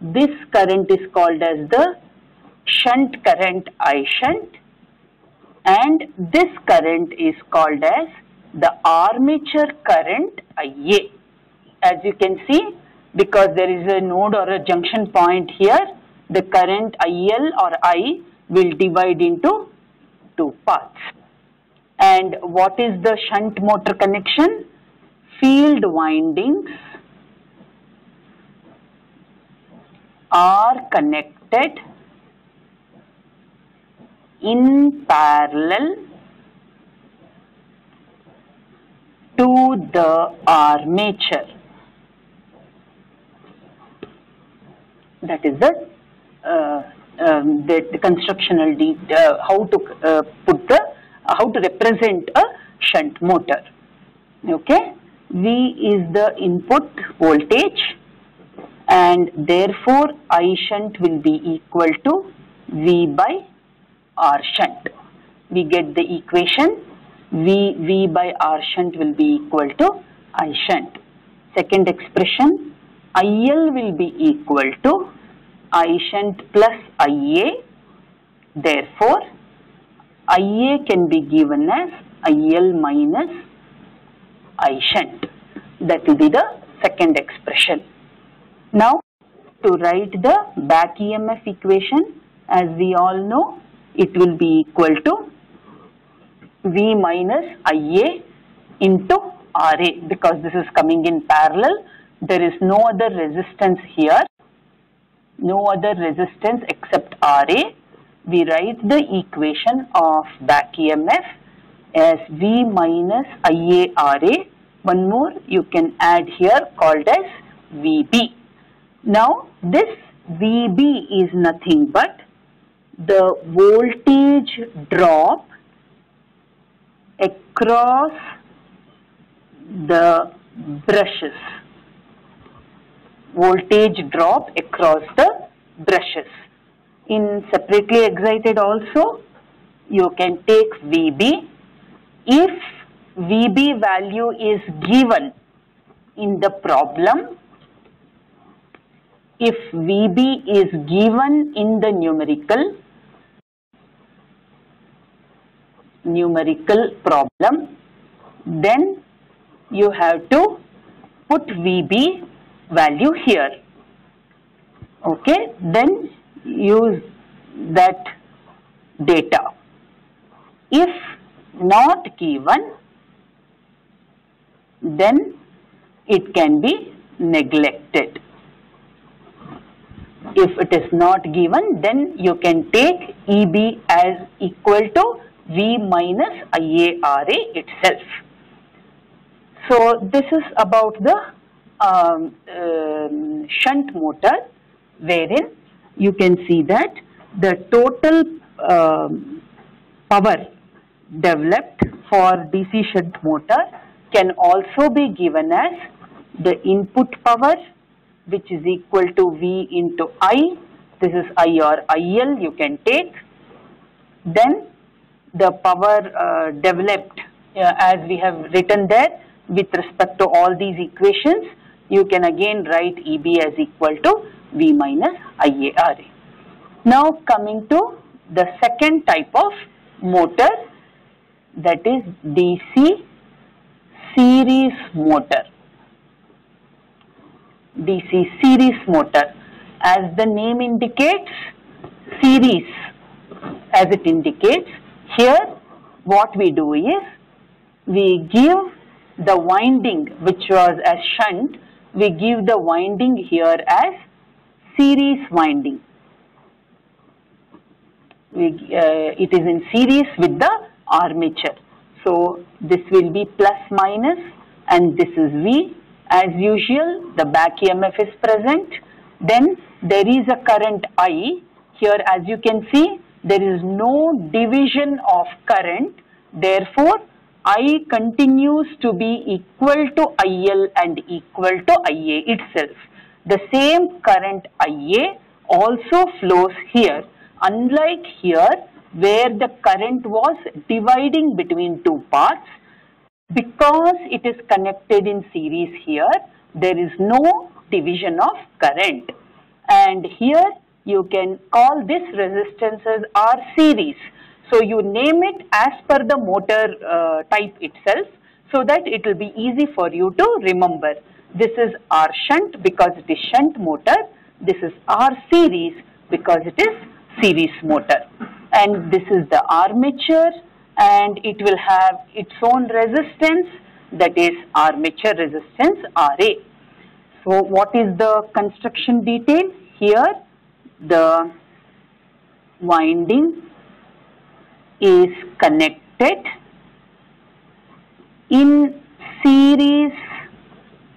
This current is called as the shunt current I shunt and this current is called as the armature current IA. As you can see, because there is a node or a junction point here, the current IL or I will divide into two parts. And what is the shunt motor connection? Field windings are connected in parallel to the armature. That is the uh, um, the, the, constructional uh, how to uh, put the how to represent a shunt motor. Okay, V is the input voltage, and therefore I shunt will be equal to V by R shunt. We get the equation V, V by R shunt will be equal to I shunt. Second expression, IL will be equal to I shunt plus IA. Therefore, IA can be given as IL minus I shunt. That will be the second expression. Now, to write the back EMF equation, as we all know, it will be equal to V minus IA into RA because this is coming in parallel. There is no other resistance here, no other resistance except RA. We write the equation of back EMF as V minus IA RA. One more you can add here called as VB. Now this VB is nothing but the voltage drop across the brushes. Voltage drop across the brushes. In separately excited also you can take VB if VB value is given in the problem if VB is given in the numerical numerical problem, then you have to put VB value here. Okay, then use that data. If not given, then it can be neglected. If it is not given, then you can take EB as equal to V minus IARA itself. So this is about the um, um, shunt motor wherein you can see that the total um, power developed for DC shunt motor can also be given as the input power which is equal to V into I. This is I or IL you can take. Then the power uh, developed uh, as we have written there with respect to all these equations, you can again write EB as equal to V minus IARA. Now coming to the second type of motor that is DC series motor. DC series motor. As the name indicates, series as it indicates, here what we do is we give the winding which was as shunt, we give the winding here as series winding. We, uh, it is in series with the armature. So this will be plus minus and this is V. As usual, the back EMF is present. Then there is a current I. Here as you can see, there is no division of current. Therefore, I continues to be equal to IL and equal to IA itself. The same current IA also flows here. Unlike here, where the current was dividing between two parts, because it is connected in series here, there is no division of current. And here you can call this resistance as R series. So you name it as per the motor uh, type itself so that it will be easy for you to remember. This is R shunt because it is shunt motor. This is R series because it is series motor and this is the armature and it will have its own resistance that is armature resistance RA. So what is the construction detail? Here the winding is connected in series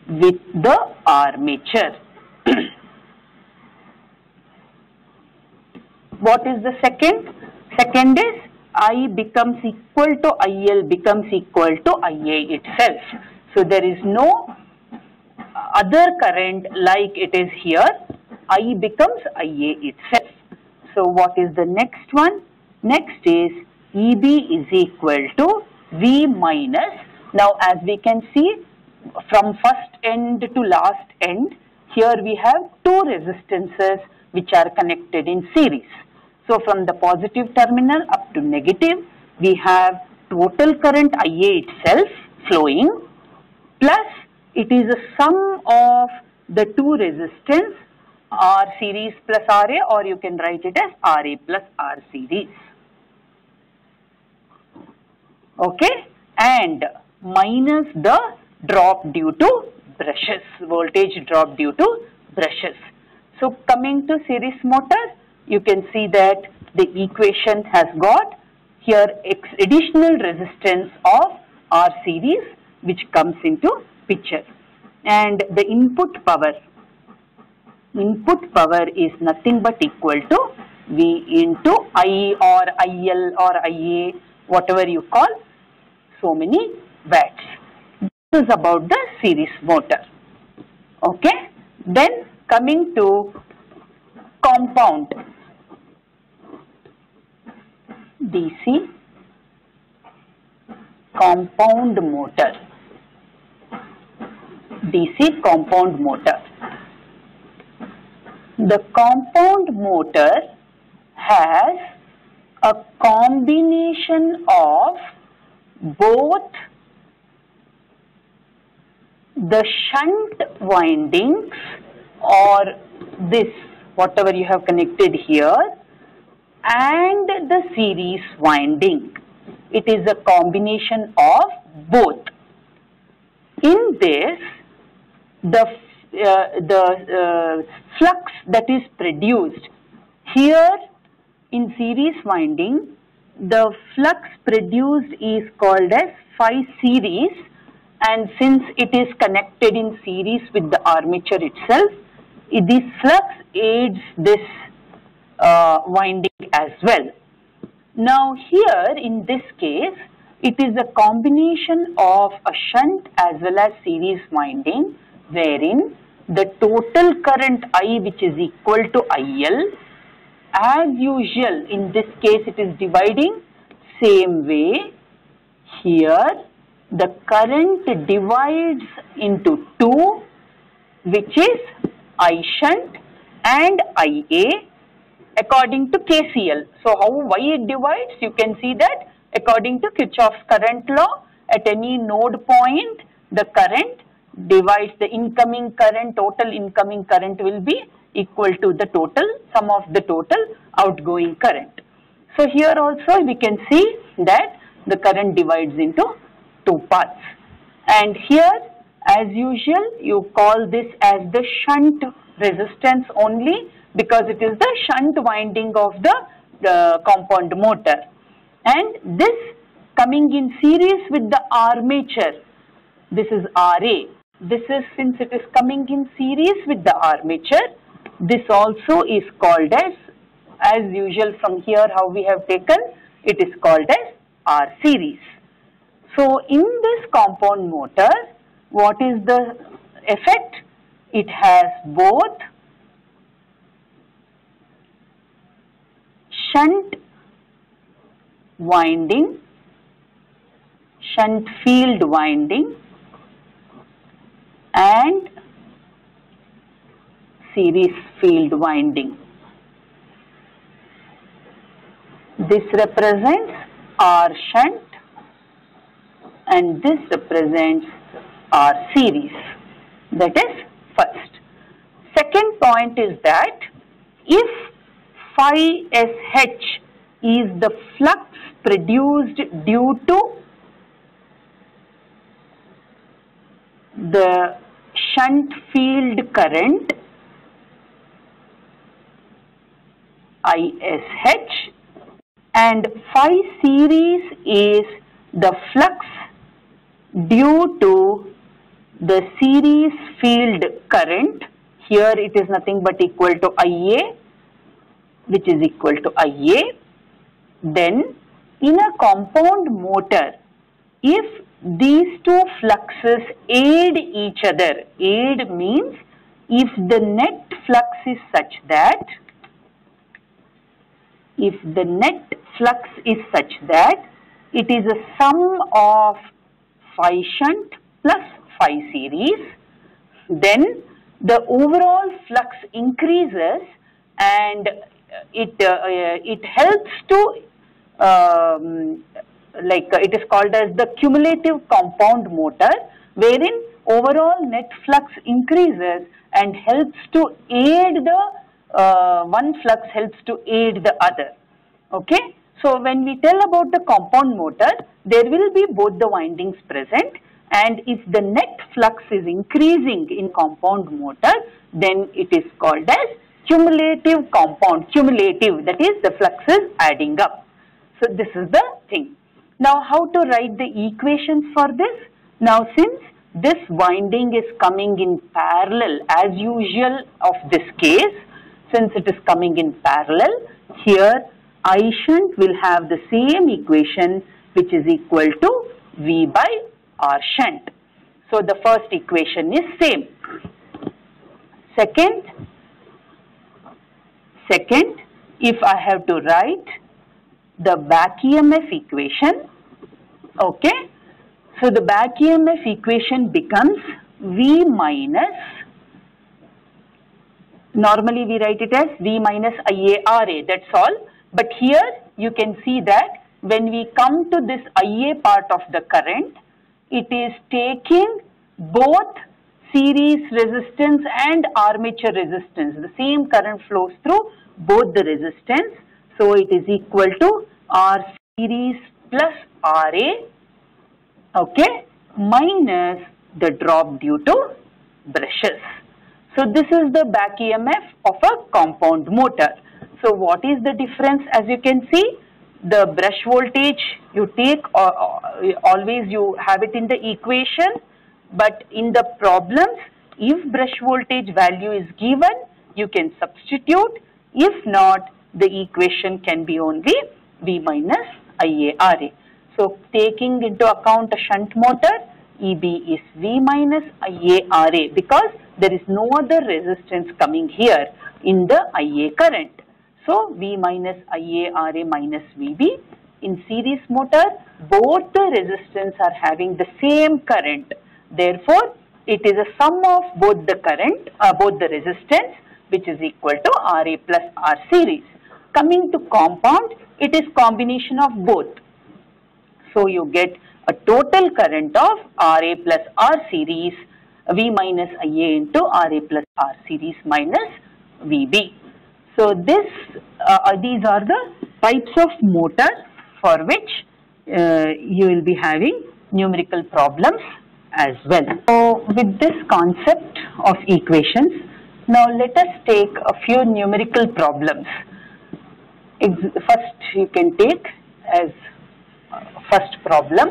with the armature. what is the second? Second is I becomes equal to IL becomes equal to IA itself. So there is no other current like it is here. I becomes IA itself. So what is the next one? Next is EB is equal to V minus. Now as we can see from first end to last end, here we have two resistances which are connected in series. So from the positive terminal up to negative, we have total current IA itself flowing plus it is a sum of the two resistance R series plus RA or you can write it as RA plus R series. Okay and minus the drop due to brushes, voltage drop due to brushes. So coming to series motor, you can see that the equation has got here additional resistance of R series which comes into picture and the input power input power is nothing but equal to V into I or IL or IA whatever you call so many watts. This is about the series motor. Okay. Then coming to compound DC compound motor DC compound motor the compound motor has a combination of both the shunt windings or this whatever you have connected here and the series winding. It is a combination of both. In this, the, the uh, flux that is produced. Here in series winding, the flux produced is called as phi series. And since it is connected in series with the armature itself, this flux aids this uh, winding as well. Now here in this case, it is a combination of a shunt as well as series winding wherein the total current I which is equal to IL as usual in this case it is dividing same way here the current divides into two which is I shunt and IA according to KCL. So how why it divides? You can see that according to Kirchhoff's current law, at any node point, the current divides the incoming current, total incoming current will be equal to the total sum of the total outgoing current. So here also we can see that the current divides into two parts. And here as usual you call this as the shunt resistance only because it is the shunt winding of the, compound motor. And this coming in series with the armature, this is RA. This is since it is coming in series with the armature, this also is called as, as usual from here how we have taken, it is called as R series. So in this compound motor, what is the effect? It has both shunt winding, shunt field winding and series field winding. This represents R shunt and this represents R series. That is first. Second point is that if phi sh is the flux produced due to the shunt field current ISH and phi series is the flux due to the series field current. Here it is nothing but equal to IA which is equal to IA then in a compound motor if these two fluxes aid each other. Aid means if the net flux is such that if the net flux is such that it is a sum of phi shunt plus phi series, then the overall flux increases and it, uh, it helps to um, like uh, it is called as the cumulative compound motor wherein overall net flux increases and helps to aid the uh, one flux helps to aid the other. Okay. So when we tell about the compound motor, there will be both the windings present and if the net flux is increasing in compound motor, then it is called as cumulative compound, cumulative that is the flux is adding up. So this is the thing. Now how to write the equations for this? Now since this winding is coming in parallel as usual of this case, since it is coming in parallel, here I shunt will have the same equation which is equal to V by R shunt. So the first equation is same. Second, second, if I have to write the back EMF equation, okay, so the back EMF equation becomes V minus Normally we write it as V minus IARA, that's all. But here you can see that when we come to this IA part of the current, it is taking both series resistance and armature resistance. The same current flows through both the resistance. So it is equal to R series plus RA, okay, minus the drop due to brushes. So this is the back EMF of a compound motor. So what is the difference as you can see? The brush voltage you take uh, uh, always you have it in the equation but in the problems if brush voltage value is given you can substitute if not the equation can be only V minus IARA. So taking into account a shunt motor EB is V minus IARA because there is no other resistance coming here in the IA current. So V minus IARA minus VB in series motor both the resistance are having the same current. Therefore, it is a sum of both the current, uh, both the resistance which is equal to RA plus R series. Coming to compound, it is combination of both. So you get a total current of RA plus R series V minus IA into RA plus R series minus VB. So this, uh, uh, these are the types of motor for which uh, you will be having numerical problems as well. So with this concept of equations, now let us take a few numerical problems. First you can take as first problem,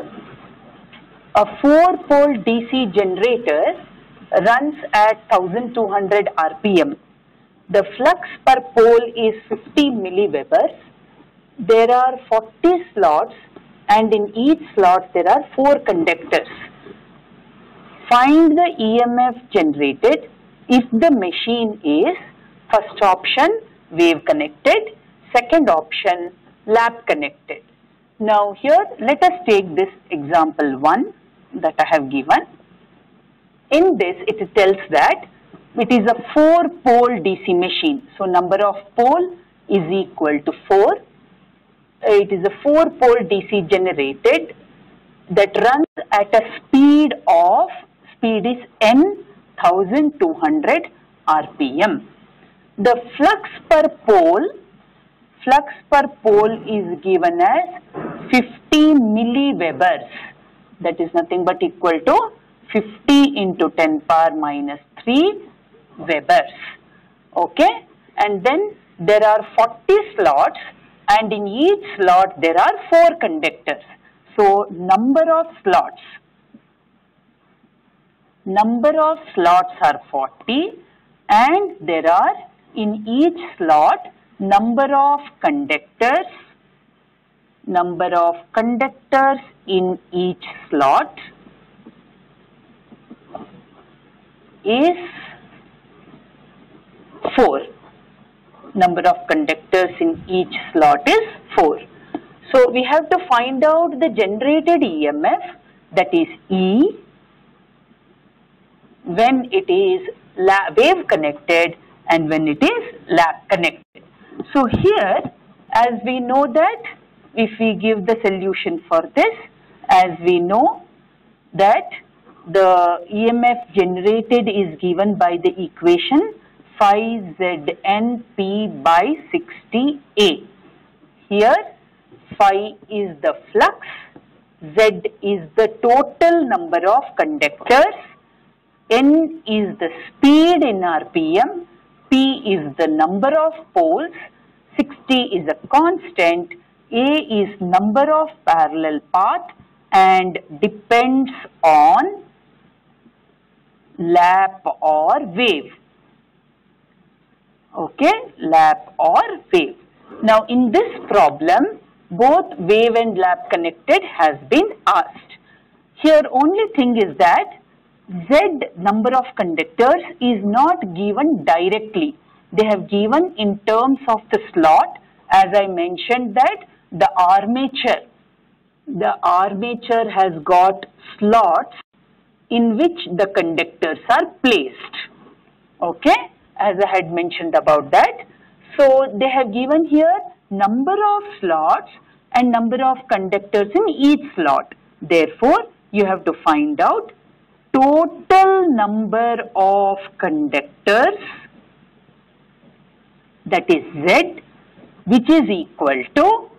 a 4-pole DC generator runs at 1200 RPM. The flux per pole is 50 milliwebers. There are 40 slots and in each slot there are 4 conductors. Find the EMF generated if the machine is first option wave connected, second option lap connected. Now here let us take this example 1 that I have given. In this it tells that it is a 4 pole DC machine. So number of pole is equal to 4. It is a 4 pole DC generated that runs at a speed of speed is n 1200 rpm. The flux per pole flux per pole is given as 50 milliwebers that is nothing but equal to 50 into 10 power minus 3 webers. Okay? And then there are 40 slots and in each slot there are 4 conductors. So number of slots. Number of slots are 40 and there are in each slot number of conductors, number of conductors in each slot is 4. Number of conductors in each slot is 4. So we have to find out the generated EMF that is E when it is wave connected and when it is lap connected. So here, as we know that if we give the solution for this, as we know that the EMF generated is given by the equation phi ZNP by 60A. Here, phi is the flux, Z is the total number of conductors, N is the speed in RPM, P is the number of poles, 60 is a constant, A is number of parallel path and depends on lap or wave. Okay, lap or wave. Now in this problem, both wave and lap connected has been asked. Here only thing is that Z number of conductors is not given directly. They have given in terms of the slot as I mentioned that the armature, the armature has got slots in which the conductors are placed. Okay, as I had mentioned about that. So they have given here number of slots and number of conductors in each slot. Therefore, you have to find out total number of conductors that is Z which is equal to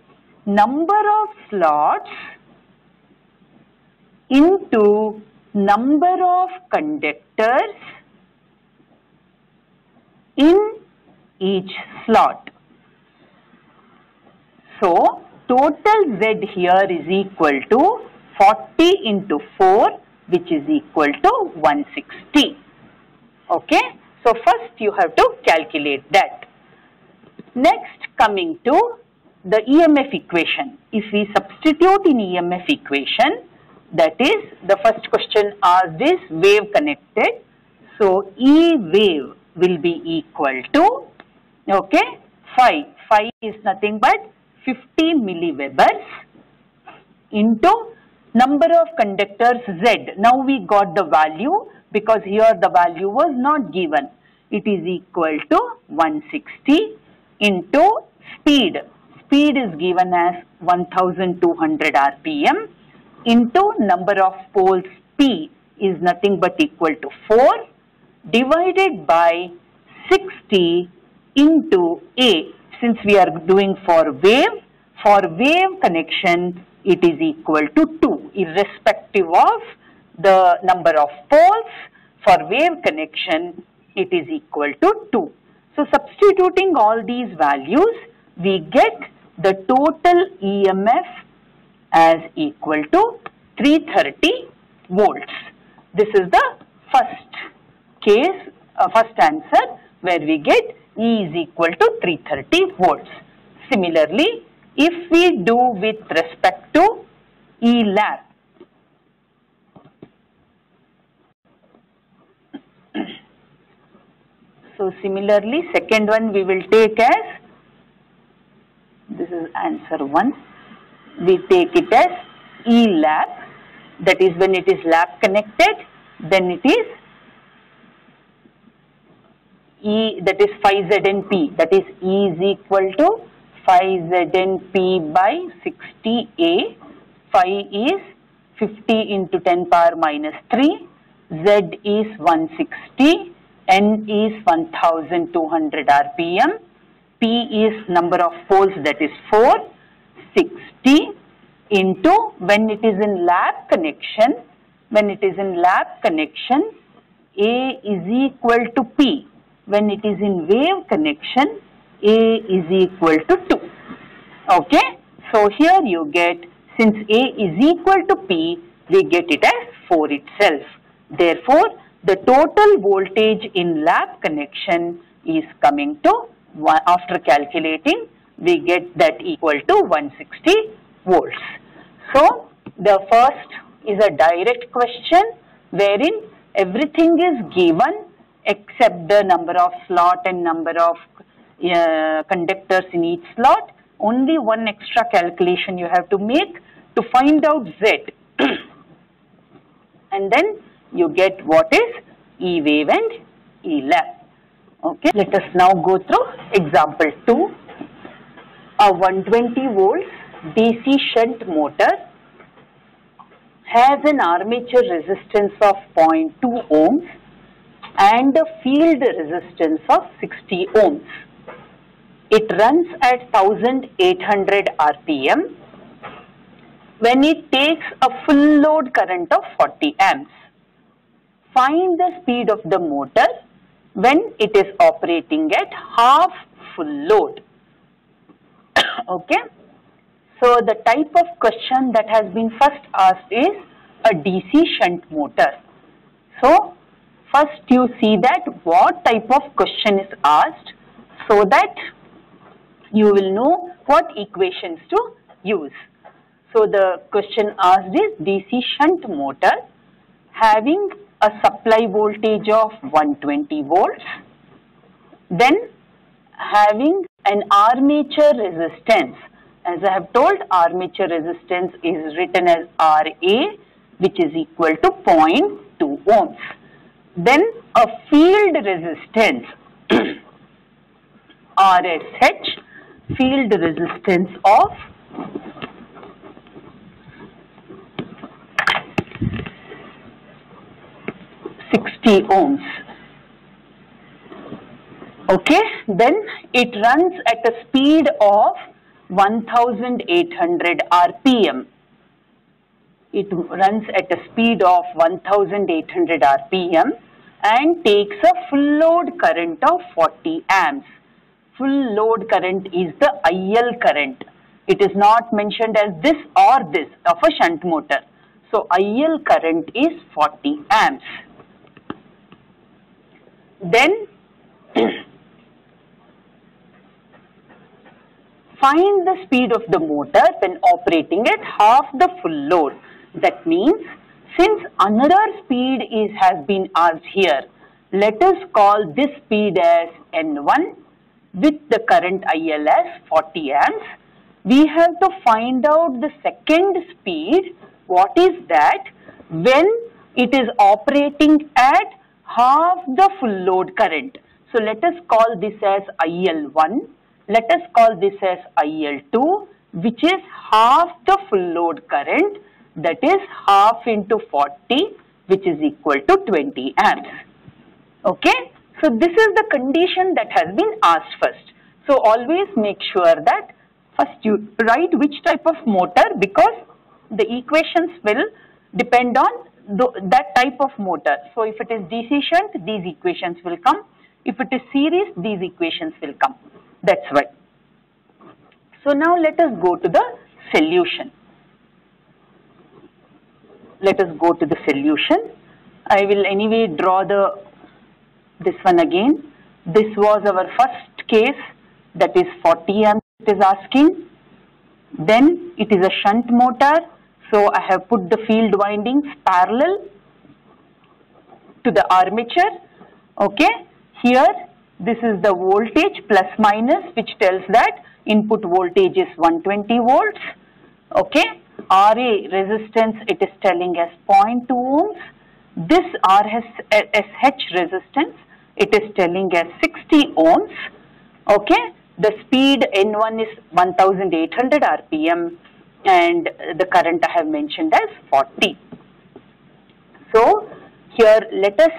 number of slots into number of conductors in each slot. So, total Z here is equal to 40 into 4 which is equal to 160. Okay. So first you have to calculate that. Next coming to the EMF equation. If we substitute in EMF equation that is the first question asked is wave connected. So E wave will be equal to okay phi. Phi is nothing but 50 milliwebers into number of conductors Z. Now we got the value because here the value was not given. It is equal to 160 into speed. Speed is given as 1200 rpm into number of poles p is nothing but equal to 4 divided by 60 into A. Since we are doing for wave, for wave connection it is equal to 2 irrespective of the number of poles. For wave connection it is equal to 2. So substituting all these values we get the total EMF as equal to 330 volts. This is the first case, uh, first answer where we get E is equal to 330 volts. Similarly, if we do with respect to E lap, so similarly second one we will take as this is answer 1 we take it as E lap that is when it is lap connected then it is E that is phi ZNP that is E is equal to phi ZNP by 60A phi is 50 into 10 power minus 3 Z is 160 N is 1200 RPM P is number of poles that is 4 60 into when it is in lap connection when it is in lap connection A is equal to P. When it is in wave connection A is equal to 2 okay? So here you get since A is equal to P we get it as 4 itself. Therefore the total voltage in lap connection is coming to one after calculating we get that equal to 160 volts. So the first is a direct question wherein everything is given except the number of slot and number of uh, conductors in each slot. Only one extra calculation you have to make to find out Z. and then you get what is E wave and E lap. Okay, let us now go through example 2. A 120 volts DC shunt motor has an armature resistance of 0.2 ohms and a field resistance of 60 ohms. It runs at 1800 rpm when it takes a full load current of 40 amps. Find the speed of the motor when it is operating at half full load. okay. So the type of question that has been first asked is a DC shunt motor. So first you see that what type of question is asked so that you will know what equations to use. So the question asked is DC shunt motor having a supply voltage of 120 volts. Then having an armature resistance as I have told armature resistance is written as RA which is equal to 0.2 ohms. Then a field resistance RSH field resistance of 60 ohms. Okay, then it runs at a speed of 1800 rpm. It runs at a speed of 1800 rpm and takes a full load current of 40 amps. Full load current is the IL current. It is not mentioned as this or this of a shunt motor. So IL current is 40 amps. Then find the speed of the motor when operating at half the full load. That means since another speed is has been asked here, let us call this speed as N1 with the current IL as 40 amps. We have to find out the second speed. What is that? When it is operating at half the full load current. So let us call this as IL1. let us call this as IL2 which is half the full load current that is half into 40 which is equal to 20 amps. Okay. So this is the condition that has been asked first. So always make sure that first you write which type of motor because the equations will depend on that type of motor. So if it is DC shunt, these equations will come. If it is series, these equations will come. That's why. So now let us go to the solution. Let us go to the solution. I will anyway draw the this one again. This was our first case that is 40 amps it is asking. Then it is a shunt motor. So I have put the field windings parallel to the armature. Okay. Here this is the voltage plus minus which tells that input voltage is 120 volts. Okay. RA resistance it is telling as 0.2 ohms. This RSH resistance it is telling as 60 ohms. Okay. The speed N1 is 1800 RPM and the current I have mentioned as 40. So here let us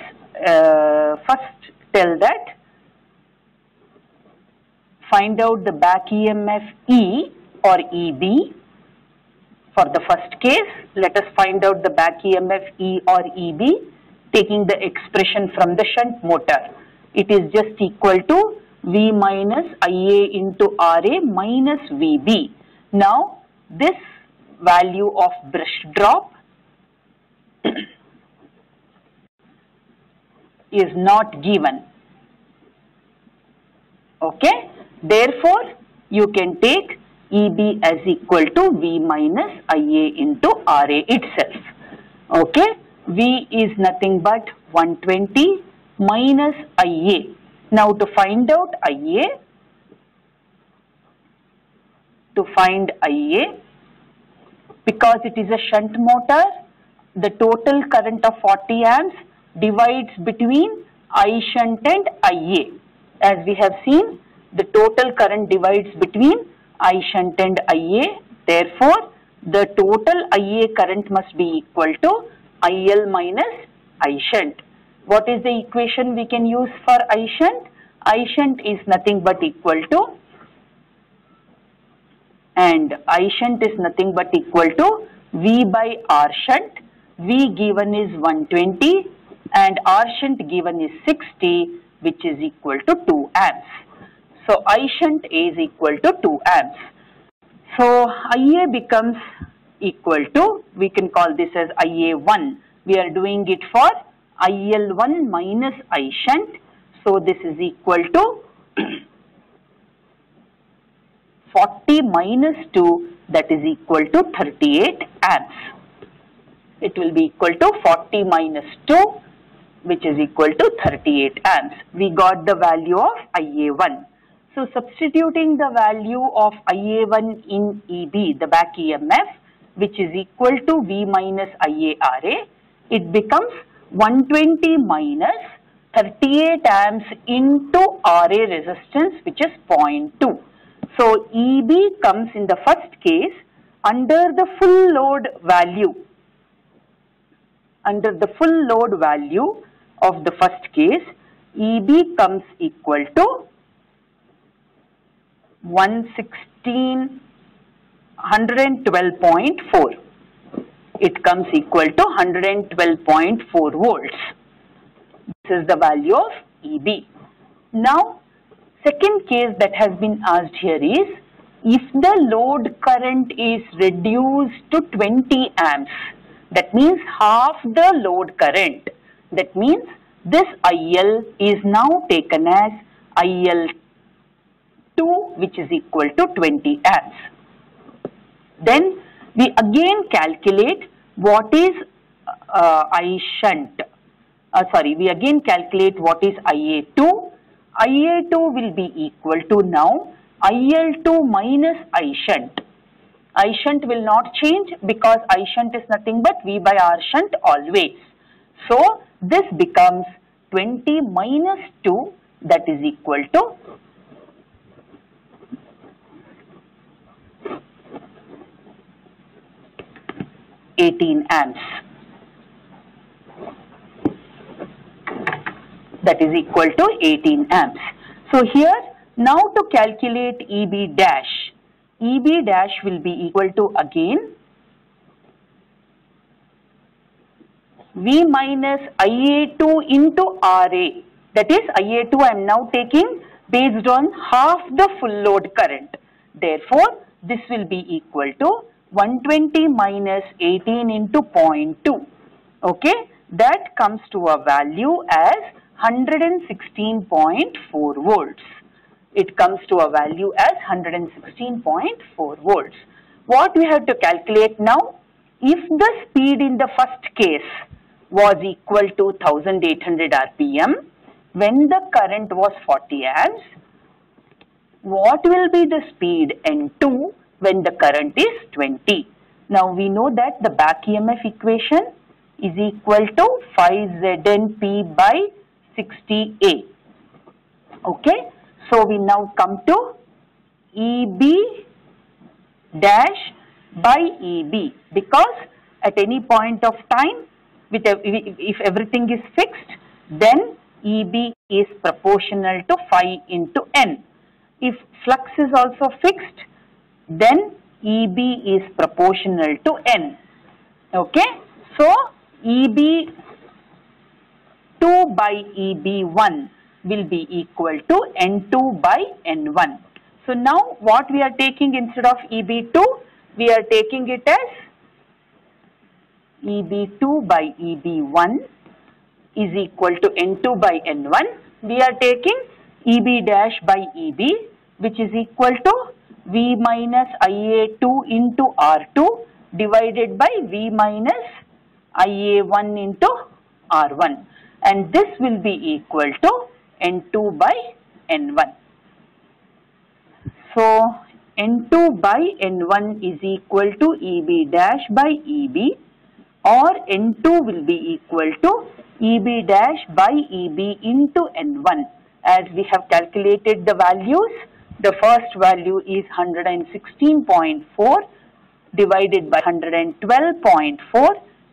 uh, first tell that find out the back EMF E or EB. For the first case, let us find out the back EMF E or EB taking the expression from the shunt motor. It is just equal to V minus IA into RA minus VB. Now, this value of brush drop is not given. Okay. Therefore, you can take EB as equal to V minus IA into RA itself. Okay. V is nothing but 120 minus IA now to find out IA, to find IA, because it is a shunt motor, the total current of 40 amps divides between I shunt and IA. As we have seen, the total current divides between I shunt and IA. Therefore, the total IA current must be equal to IL minus I shunt. What is the equation we can use for I shunt? I shunt is nothing but equal to and I shunt is nothing but equal to V by R shunt. V given is 120 and R shunt given is 60 which is equal to 2 amps. So I shunt is equal to 2 amps. So IA becomes equal to, we can call this as IA1. We are doing it for IL1 minus I shunt. So this is equal to 40 minus 2 that is equal to 38 amps. It will be equal to 40 minus 2 which is equal to 38 amps. We got the value of IA1. So substituting the value of IA1 in EB, the back EMF, which is equal to V minus IARA, it becomes 120 minus 38 amps into RA resistance which is 0.2. So EB comes in the first case under the full load value. Under the full load value of the first case, EB comes equal to 116 112.4 it comes equal to 112.4 volts this is the value of EB. Now, second case that has been asked here is, if the load current is reduced to 20 amps, that means half the load current. That means this IL is now taken as IL2 which is equal to 20 amps. Then we again calculate what is uh, I shunt uh, sorry, we again calculate what is IA2. Ia2 will be equal to now IL2 minus I shunt. I shunt will not change because I shunt is nothing but V by R shunt always. So this becomes 20 minus 2 that is equal to eighteen amps. That is equal to 18 amps. So here, now to calculate EB dash, EB dash will be equal to again V minus IA2 into RA. That is IA2 I am now taking based on half the full load current. Therefore, this will be equal to 120 minus 18 into 0.2. Okay, that comes to a value as 116.4 volts. It comes to a value as 116.4 volts. What we have to calculate now? If the speed in the first case was equal to 1800 rpm when the current was 40 amps what will be the speed n2 when the current is 20 now we know that the back emf equation is equal to phi znp by 60a okay so we now come to eb dash by eb because at any point of time with if everything is fixed, then EB is proportional to phi into N. If flux is also fixed, then EB is proportional to N. Okay. So, EB 2 by EB1 will be equal to N2 by N1. So, now what we are taking instead of EB2, we are taking it as EB2 by EB1 is equal to N2 by N1. We are taking EB dash by EB which is equal to V minus IA2 into R2 divided by V minus IA1 into R1 and this will be equal to N2 by N1. So, N2 by N1 is equal to EB dash by EB or N2 will be equal to EB dash by EB into N1. As we have calculated the values, the first value is 116.4 divided by 112.4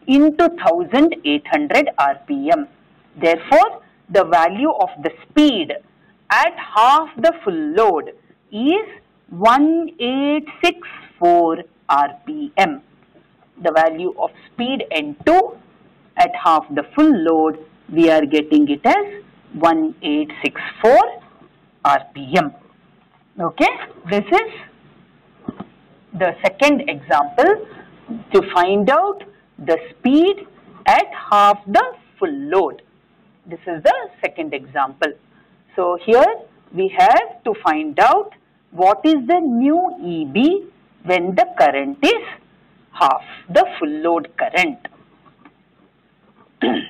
into 1800 rpm. Therefore, the value of the speed at half the full load is 1864 rpm the value of speed N2 at half the full load, we are getting it as 1864 RPM. Okay, this is the second example to find out the speed at half the full load. This is the second example. So here we have to find out what is the new EB when the current is half the full load current.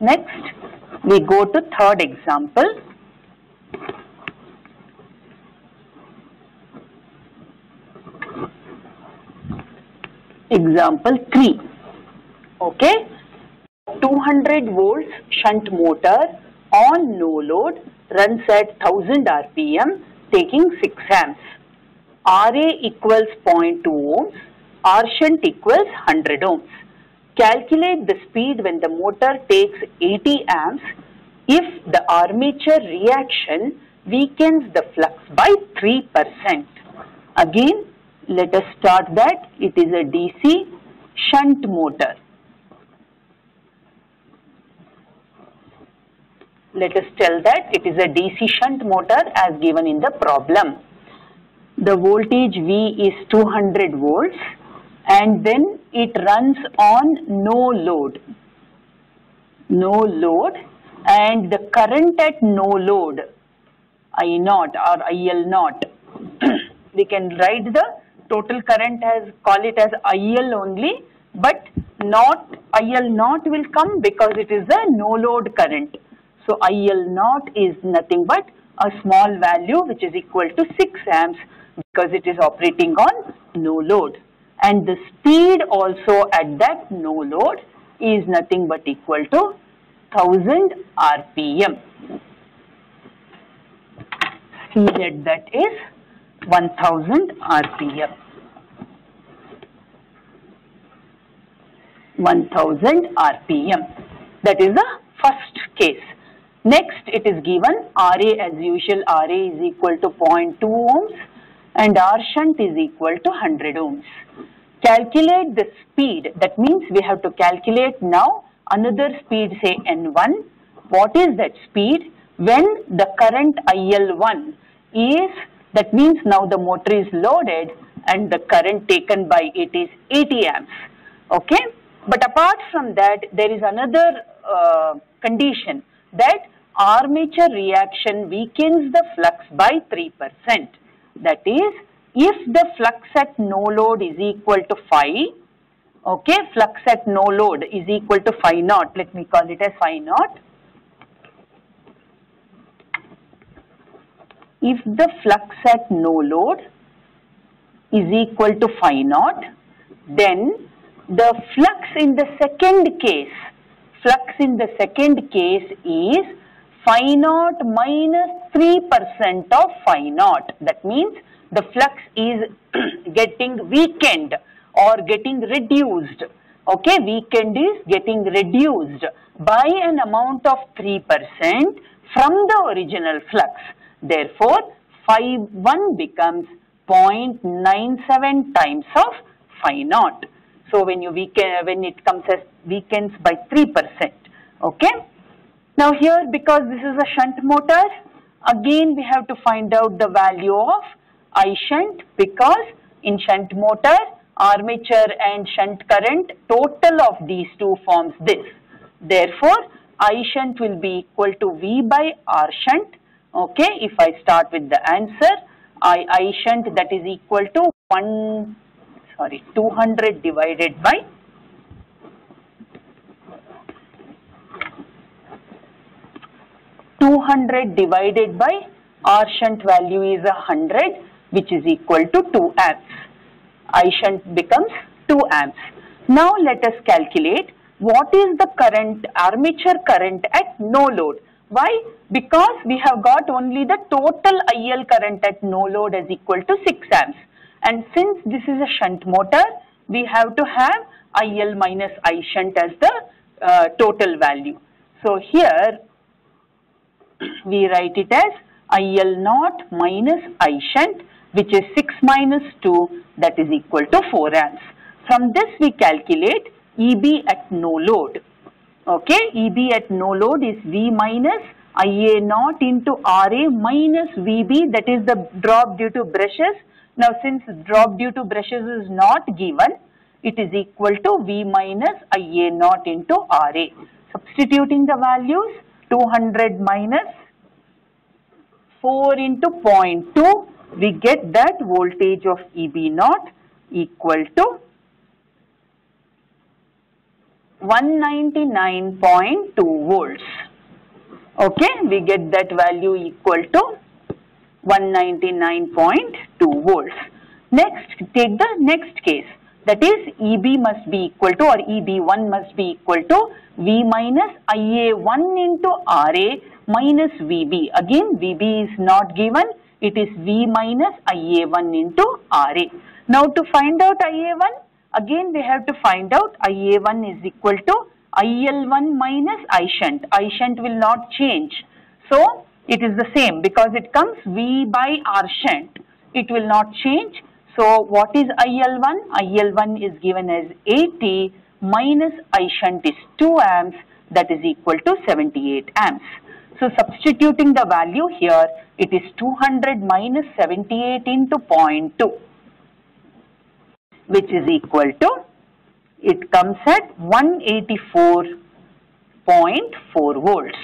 Next, we go to third example. Example 3. Okay. 200 volts shunt motor on no load runs at 1000 rpm taking 6 amps. RA equals 0.2 ohms, R shunt equals 100 ohms. Calculate the speed when the motor takes 80 amps if the armature reaction weakens the flux by 3%. Again, let us start that. It is a DC shunt motor. let us tell that it is a DC shunt motor as given in the problem. The voltage V is 200 volts and then it runs on no load. No load and the current at no load I naught or IL naught. we can write the total current as call it as IL only but not IL naught will come because it is a no load current so IL naught is nothing but a small value which is equal to 6 amps because it is operating on no load. And the speed also at that no load is nothing but equal to 1000 RPM. That that is 1000 RPM. 1000 RPM. That is the first case. Next, it is given RA as usual, RA is equal to 0.2 ohms and R shunt is equal to 100 ohms. Calculate the speed, that means we have to calculate now another speed say N1. What is that speed? When the current IL1 is, that means now the motor is loaded and the current taken by it is 80 amps. Okay? But apart from that, there is another uh, condition that armature reaction weakens the flux by 3%. That is, if the flux at no load is equal to phi, okay, flux at no load is equal to phi naught, let me call it as phi naught. If the flux at no load is equal to phi naught, then the flux in the second case, flux in the second case is phi naught minus 3% of phi naught. That means the flux is getting weakened or getting reduced. Okay, weakened is getting reduced by an amount of 3% from the original flux. Therefore, phi 1 becomes 0.97 times of phi naught. So when you weaken, when it comes as weakens by 3%. Okay. Now here because this is a shunt motor, again we have to find out the value of I shunt because in shunt motor, armature and shunt current, total of these two forms this. Therefore, I shunt will be equal to V by R shunt. Okay, if I start with the answer, I, I shunt that is equal to 1 sorry 200 divided by 200 divided by R shunt value is a 100 which is equal to 2 amps. I shunt becomes 2 amps. Now let us calculate what is the current armature current at no load. Why? Because we have got only the total IL current at no load is equal to 6 amps. And since this is a shunt motor, we have to have IL minus I shunt as the uh, total value. So here we write it as IL naught minus I shunt which is 6 minus 2 that is equal to 4 amps. From this we calculate EB at no load. Okay, EB at no load is V minus IA naught into RA minus VB that is the drop due to brushes now since drop due to brushes is not given, it is equal to V minus Ia naught into Ra. Substituting the values 200 minus 4 into 0.2, we get that voltage of EB naught equal to 199.2 volts. Okay, we get that value equal to 199.2 volts. Next, take the next case. That is EB must be equal to or EB1 must be equal to V minus IA1 into RA minus VB. Again, VB is not given. It is V minus IA1 into RA. Now, to find out IA1, again we have to find out IA1 is equal to IL1 minus I shunt. I shunt will not change. So, it is the same because it comes V by R shunt. It will not change. So what is IL1? IL1 is given as 80 minus I shunt is 2 amps that is equal to 78 amps. So substituting the value here, it is 200 minus 78 into 0.2 which is equal to, it comes at 184.4 volts.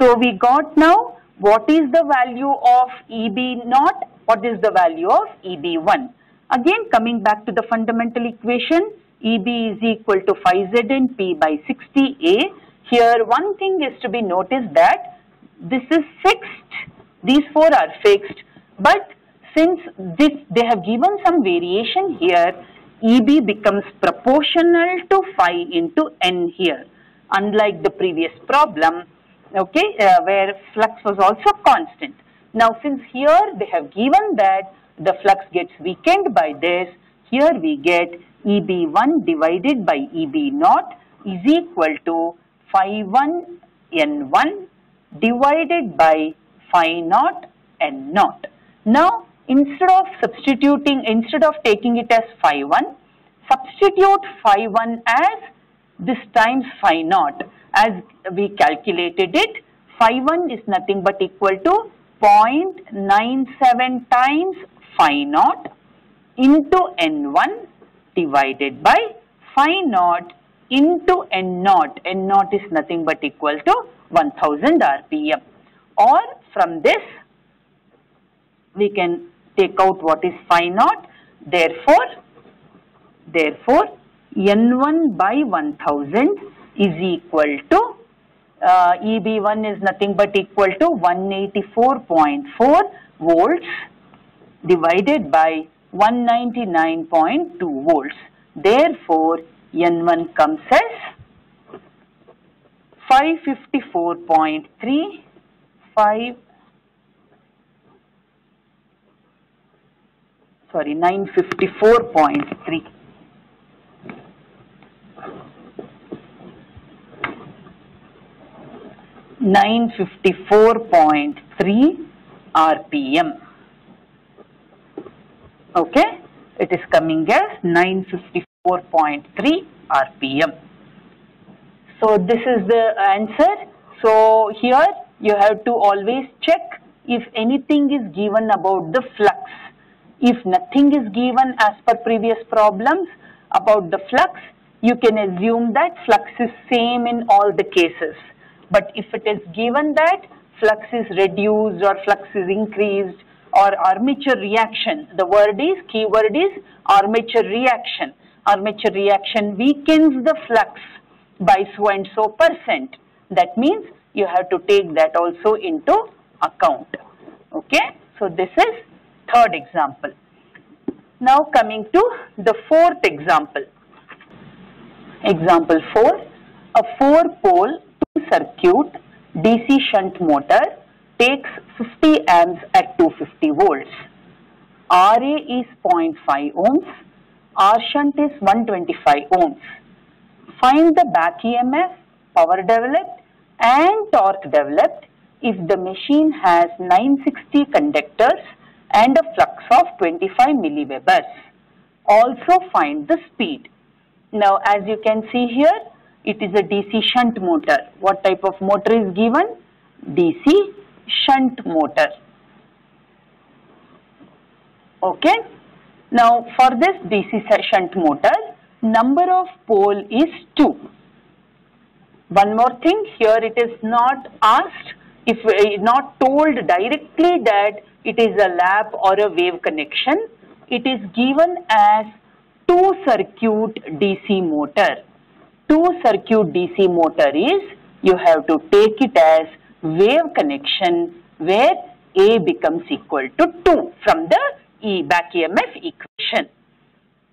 So we got now what is the value of EB naught? What is the value of EB1? Again coming back to the fundamental equation, EB is equal to phi Zn P by 60A. Here one thing is to be noticed that this is fixed. These four are fixed. But since this, they have given some variation here, EB becomes proportional to phi into N here. Unlike the previous problem, okay, uh, where flux was also constant. Now, since here they have given that the flux gets weakened by this. Here we get EB1 divided by EB0 is equal to phi 1 N1 divided by phi naught N naught. Now, instead of substituting, instead of taking it as phi 1, substitute phi 1 as this times phi naught. As we calculated it, phi 1 is nothing but equal to 0.97 times phi naught into N1 divided by phi naught into N naught. N naught is nothing but equal to 1000 RPM. Or from this, we can take out what is phi naught. Therefore, therefore, N1 by 1000 is equal to uh, EB1 is nothing but equal to 184.4 volts divided by 199.2 volts. Therefore, N1 comes as 554.3 5 sorry 954.3 954.3 RPM okay it is coming as 954.3 RPM. So this is the answer. So here you have to always check if anything is given about the flux. If nothing is given as per previous problems about the flux, you can assume that flux is same in all the cases. But if it is given that flux is reduced or flux is increased or armature reaction. The word is, keyword is armature reaction. Armature reaction weakens the flux by so and so percent. That means you have to take that also into account. Okay. So this is third example. Now coming to the fourth example. Example 4. A 4 pole 2 circuit DC shunt motor takes 50 amps at 250 volts. RA is 0.5 ohms, R shunt is 125 ohms. Find the back EMF, power developed and torque developed if the machine has 960 conductors and a flux of 25 milliwebers. Also find the speed. Now as you can see here, it is a DC shunt motor. What type of motor is given? DC shunt motor. Okay. Now for this DC shunt motor, number of pole is 2. One more thing, here it is not asked, if uh, not told directly that it is a lap or a wave connection, it is given as two circuit DC motor. Two circuit DC motor is, you have to take it as wave connection where A becomes equal to 2 from the E back EMF equation.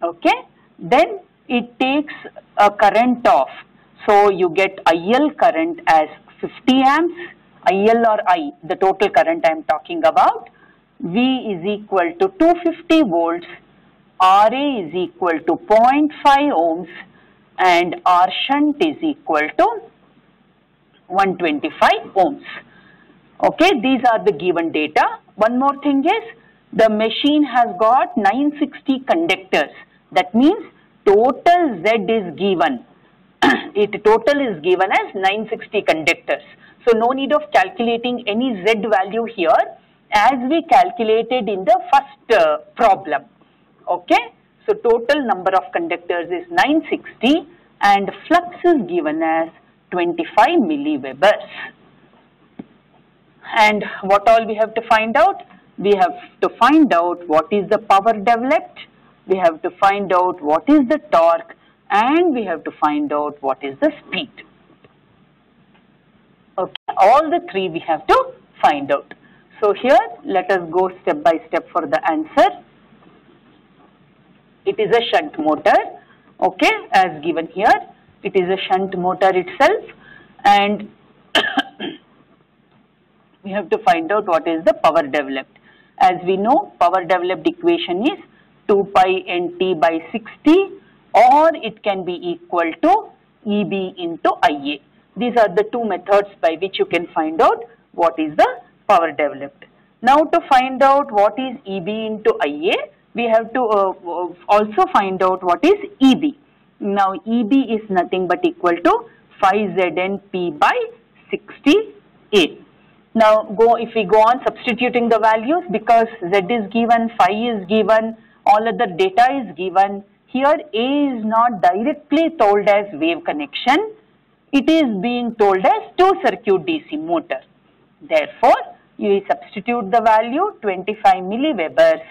Okay. Then it takes a current of, so you get IL current as 50 amps, IL or I, the total current I am talking about, V is equal to 250 volts, RA is equal to 0.5 ohms and R shunt is equal to 125 ohms. Okay, these are the given data. One more thing is the machine has got 960 conductors. That means total Z is given. it total is given as 960 conductors. So no need of calculating any Z value here as we calculated in the first uh, problem. Okay. So total number of conductors is 960 and flux is given as 25 milliwebers. And what all we have to find out? We have to find out what is the power developed, we have to find out what is the torque and we have to find out what is the speed. Okay, all the three we have to find out. So here let us go step by step for the answer. It is a shunt motor, okay, as given here. It is a shunt motor itself and we have to find out what is the power developed. As we know, power developed equation is 2 pi nt by 60 or it can be equal to EB into IA. These are the two methods by which you can find out what is the power developed. Now to find out what is EB into IA, we have to uh, also find out what is EB. Now EB is nothing but equal to phi ZNP by 60A. Now go if we go on substituting the values because Z is given, phi is given, all other data is given. Here A is not directly told as wave connection. It is being told as two circuit DC motor. Therefore, you substitute the value 25 milliwebers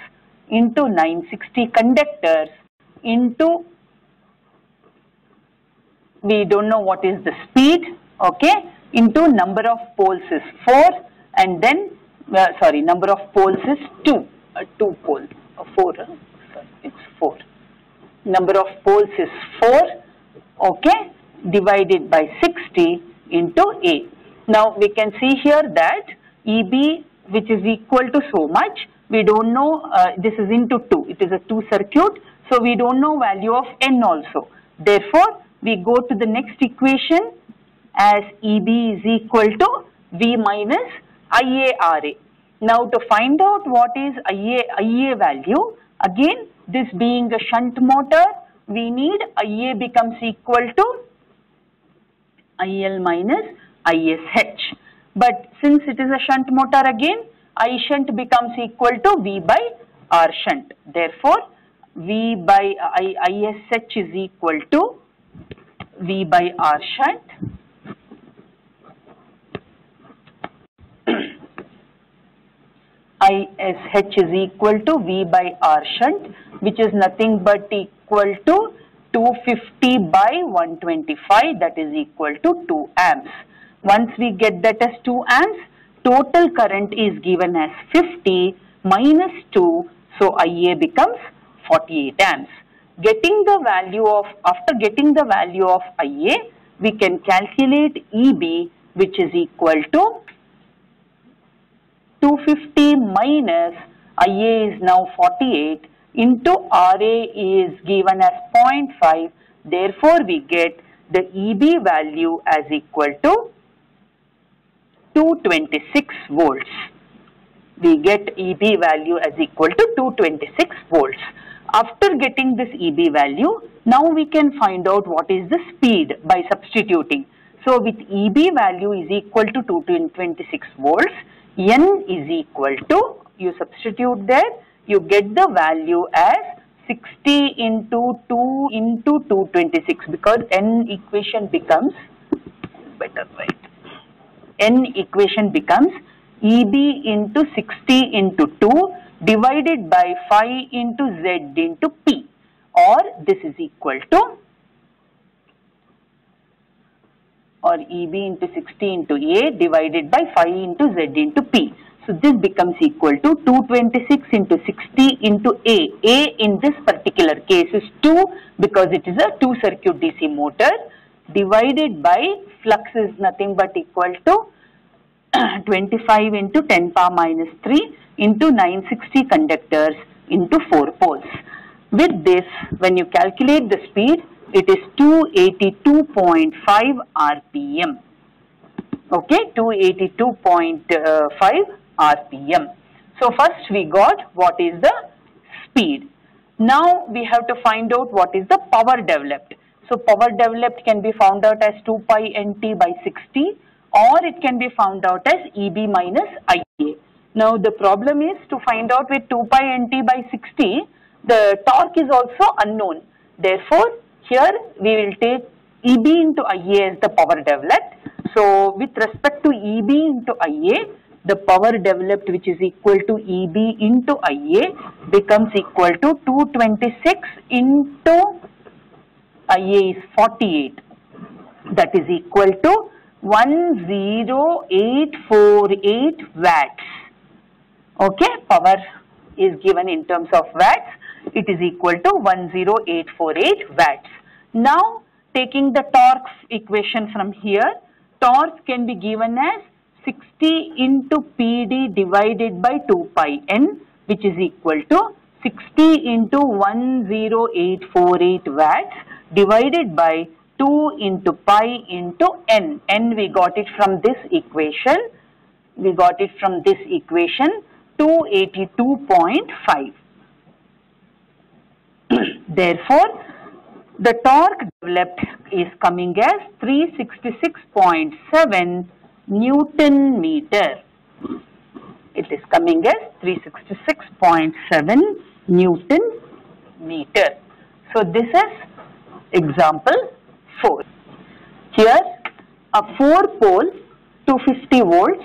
into 960 conductors into we don't know what is the speed okay into number of poles is 4 and then uh, sorry number of poles is 2 uh, 2 poles uh, 4 uh, sorry it's 4 number of poles is 4 okay divided by 60 into A. Now we can see here that EB which is equal to so much we don't know uh, this is into 2 it is a 2 circuit so we don't know value of n also. Therefore we go to the next equation as EB is equal to V minus IARA. Now to find out what is IA, IA value, again this being a shunt motor, we need IA becomes equal to IL minus ISH. But since it is a shunt motor again, I shunt becomes equal to V by R shunt. Therefore, V by I, ISH is equal to V by R shunt. ISH is equal to V by R shunt which is nothing but equal to 250 by 125 that is equal to 2 amps. Once we get that as 2 amps, total current is given as 50 minus 2 so IA becomes 48 amps getting the value of, after getting the value of IA, we can calculate EB which is equal to 250 minus IA is now 48 into RA is given as 0.5. Therefore, we get the EB value as equal to 226 volts. We get EB value as equal to 226 volts. After getting this EB value, now we can find out what is the speed by substituting. So with EB value is equal to 226 volts, N is equal to, you substitute there, you get the value as 60 into 2 into 226 because N equation becomes, better right, N equation becomes EB into 60 into 2 divided by phi into z into p or this is equal to or EB into 60 into A divided by phi into Z into P. So this becomes equal to 226 into 60 into A. A in this particular case is 2 because it is a 2 circuit DC motor divided by flux is nothing but equal to 25 into 10 power minus 3 into 960 conductors into 4 poles. With this, when you calculate the speed, it is 282.5 RPM. Okay, 282.5 RPM. So first we got what is the speed. Now we have to find out what is the power developed. So power developed can be found out as 2 pi nt by 60 or it can be found out as EB minus IA. Now the problem is to find out with 2 pi nt by 60, the torque is also unknown. Therefore, here we will take EB into IA as the power developed. So with respect to EB into IA, the power developed which is equal to EB into IA becomes equal to 226 into IA is 48. That is equal to 10848 watts. Okay, power is given in terms of watts. It is equal to 10848 watts. Now, taking the torque equation from here, torque can be given as 60 into PD divided by 2 pi n which is equal to 60 into 10848 watts divided by 2 into pi into n. n we got it from this equation. We got it from this equation 282.5. Therefore, the torque developed is coming as 366.7 Newton meter. It is coming as 366.7 Newton meter. So this is example 4. Here a 4 pole 250 volts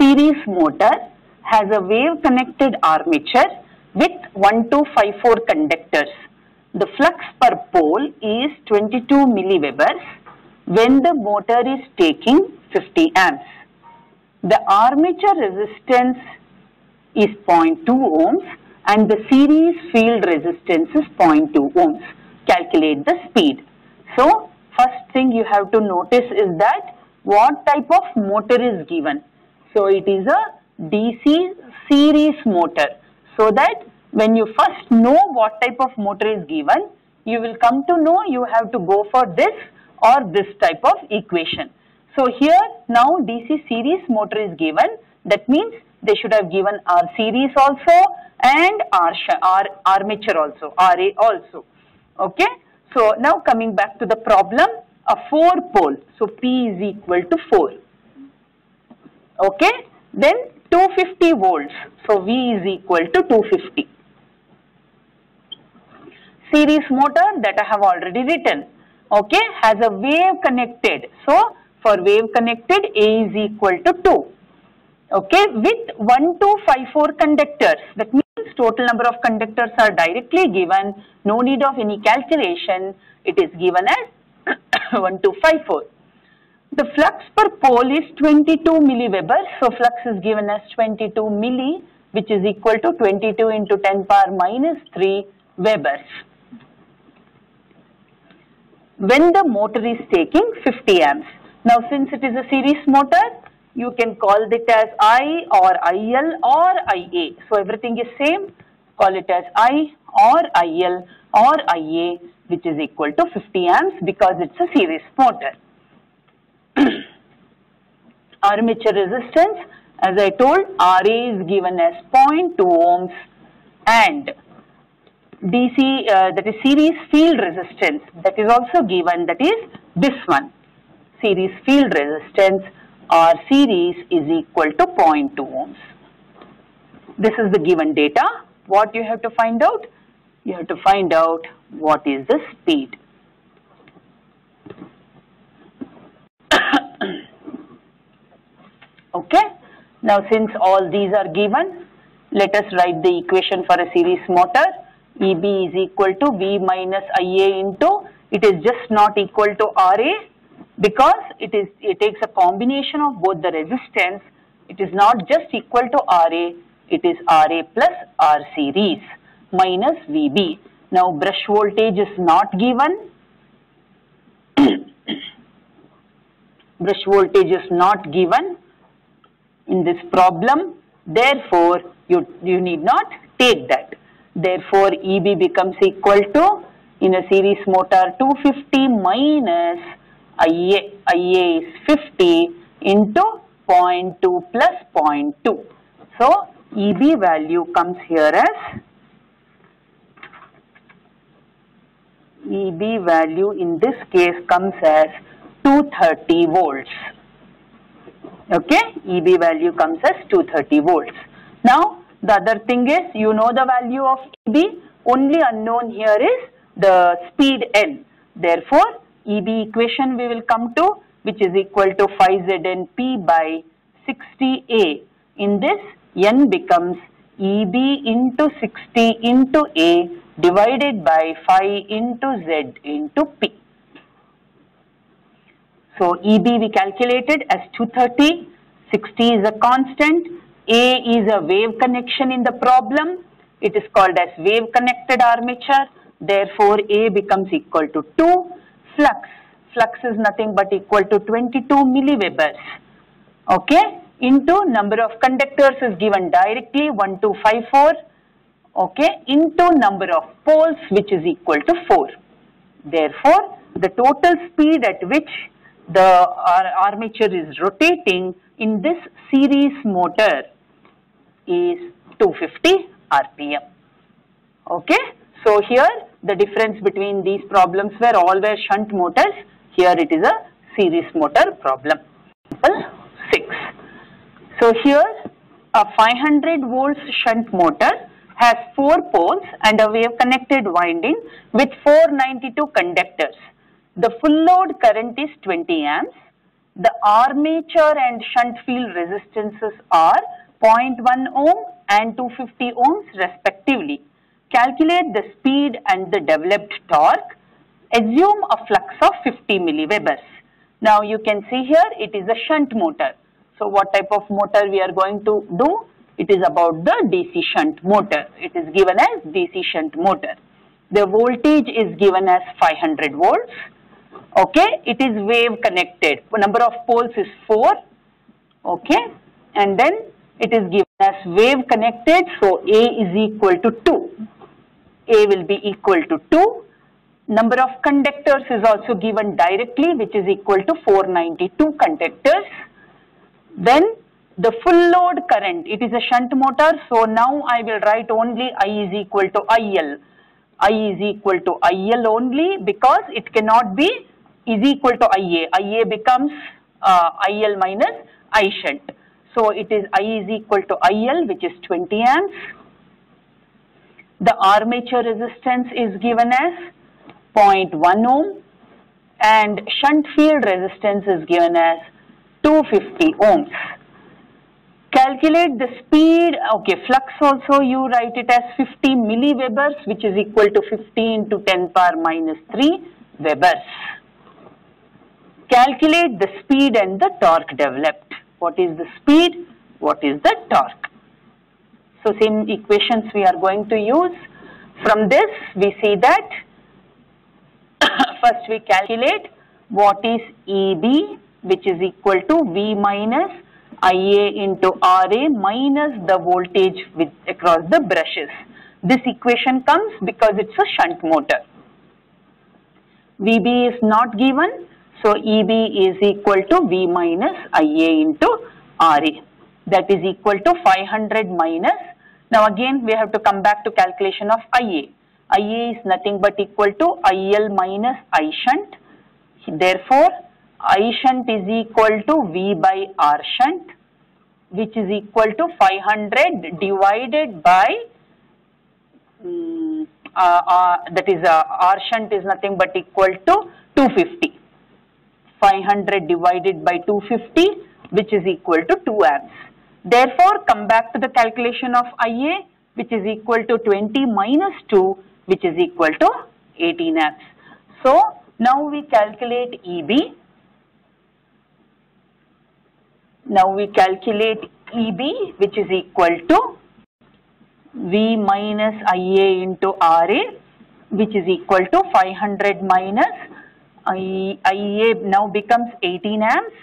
series motor has a wave connected armature with 1254 conductors. The flux per pole is 22 milliwebers when the motor is taking 50 amps. The armature resistance is 0.2 ohms and the series field resistance is 0.2 ohms. Calculate the speed. So, first thing you have to notice is that what type of motor is given. So, it is a DC series motor. So that when you first know what type of motor is given, you will come to know you have to go for this or this type of equation. So here now DC series motor is given. That means they should have given R series also and R, R armature also, RA also. Okay. So now coming back to the problem, a 4 pole. So P is equal to 4. Okay. Then 250 volts. So V is equal to 250. Series motor that I have already written. Okay, has a wave connected. So for wave connected A is equal to 2. Okay, with 1, 2, 5, 4 conductors. That means total number of conductors are directly given. No need of any calculation. It is given as 1, 2, 5, 4. The flux per pole is 22 milliweber. So flux is given as 22 milli which is equal to 22 into 10 power minus 3 webers. When the motor is taking 50 amps. Now since it is a series motor, you can call it as I or IL or IA. So everything is same. Call it as I or IL or IA which is equal to 50 amps because it's a series motor. armature resistance as I told RA is given as 0.2 ohms and DC uh, that is series field resistance that is also given that is this one series field resistance or series is equal to 0.2 ohms. This is the given data. What you have to find out? You have to find out what is the speed. Okay. Now since all these are given, let us write the equation for a series motor. EB is equal to V minus IA into, it is just not equal to RA because it is it takes a combination of both the resistance. It is not just equal to RA, it is RA plus R series minus VB. Now brush voltage is not given. brush voltage is not given in this problem. Therefore, you, you need not take that. Therefore, EB becomes equal to, in a series motor, 250 minus IA, IA is 50 into 0.2 plus 0.2. So, EB value comes here as EB value in this case comes as 230 volts. Okay? EB value comes as 230 volts. Now the other thing is you know the value of EB only unknown here is the speed N. Therefore EB equation we will come to which is equal to phi ZNP by 60A in this N becomes EB into 60 into A divided by phi into Z into P. So EB we calculated as 230, 60 is a constant, A is a wave connection in the problem, it is called as wave connected armature, therefore A becomes equal to 2, flux, flux is nothing but equal to 22 milliwebers, okay, into number of conductors is given directly 1254 okay into number of poles which is equal to 4. Therefore, the total speed at which the armature is rotating in this series motor is 250 rpm. Okay. So here the difference between these problems were all were shunt motors. Here it is a series motor problem. Example 6. So here a 500 volts shunt motor has 4 poles and a wave connected winding with 492 conductors. The full load current is 20 amps. The armature and shunt field resistances are 0.1 ohm and 250 ohms respectively. Calculate the speed and the developed torque. Assume a flux of 50 milliwebers. Now you can see here it is a shunt motor. So what type of motor we are going to do? It is about the DC shunt motor. It is given as DC shunt motor. The voltage is given as 500 volts. Okay, it is wave connected. Number of poles is 4. Okay, and then it is given as wave connected. So A is equal to 2. A will be equal to 2. Number of conductors is also given directly which is equal to 492 conductors. Then the full load current, it is a shunt motor. So now I will write only I is equal to IL. I is equal to IL only because it cannot be is equal to IA. IA becomes uh, IL minus I shunt. So it is I is equal to IL which is 20 amps. The armature resistance is given as 0.1 ohm and shunt field resistance is given as 250 ohms. Calculate the speed, okay, flux also you write it as 50 milliwebers which is equal to 15 to 10 power minus 3 webers. Calculate the speed and the torque developed. What is the speed? What is the torque? So same equations we are going to use. From this we see that first we calculate what is EB which is equal to V minus IA into RA minus the voltage with across the brushes. This equation comes because it's a shunt motor. VB is not given, so EB is equal to V minus IA into RA. That is equal to 500 minus. Now again we have to come back to calculation of IA. IA is nothing but equal to IL minus I shunt. Therefore, I shunt is equal to V by R shunt which is equal to 500 divided by um, uh, uh, that is uh, R shunt is nothing but equal to 250. 500 divided by 250 which is equal to 2 amps. Therefore, come back to the calculation of IA which is equal to 20 minus 2 which is equal to 18 amps. So, now we calculate EB now we calculate EB which is equal to V minus IA into RA which is equal to 500 minus IA now becomes 18 amps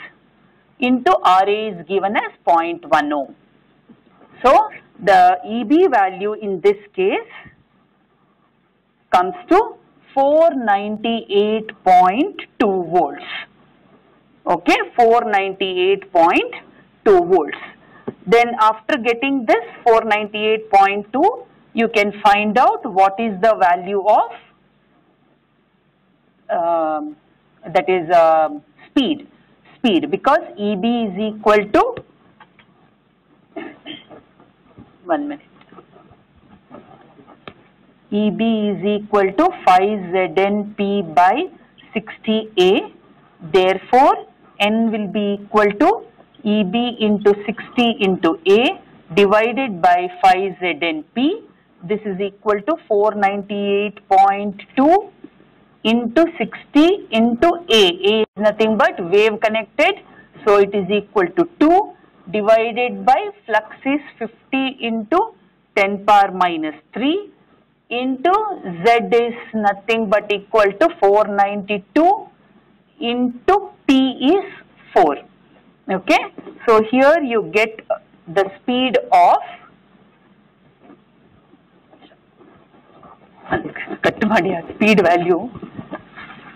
into RA is given as 0.1 ohm. So the EB value in this case comes to 498.2 volts. Okay 498.2 volts. Then after getting this 498.2 you can find out what is the value of uh, that is uh, speed speed because EB is equal to one minute EB is equal to phi ZNP by 60A therefore n will be equal to EB into 60 into A divided by phi ZNP. This is equal to 498.2 into 60 into A. A is nothing but wave connected. So it is equal to 2 divided by flux is 50 into 10 power minus 3 into Z is nothing but equal to 492 into P is 4. Okay, so here you get the speed of cut ಮಾಡಿ ಆ speed value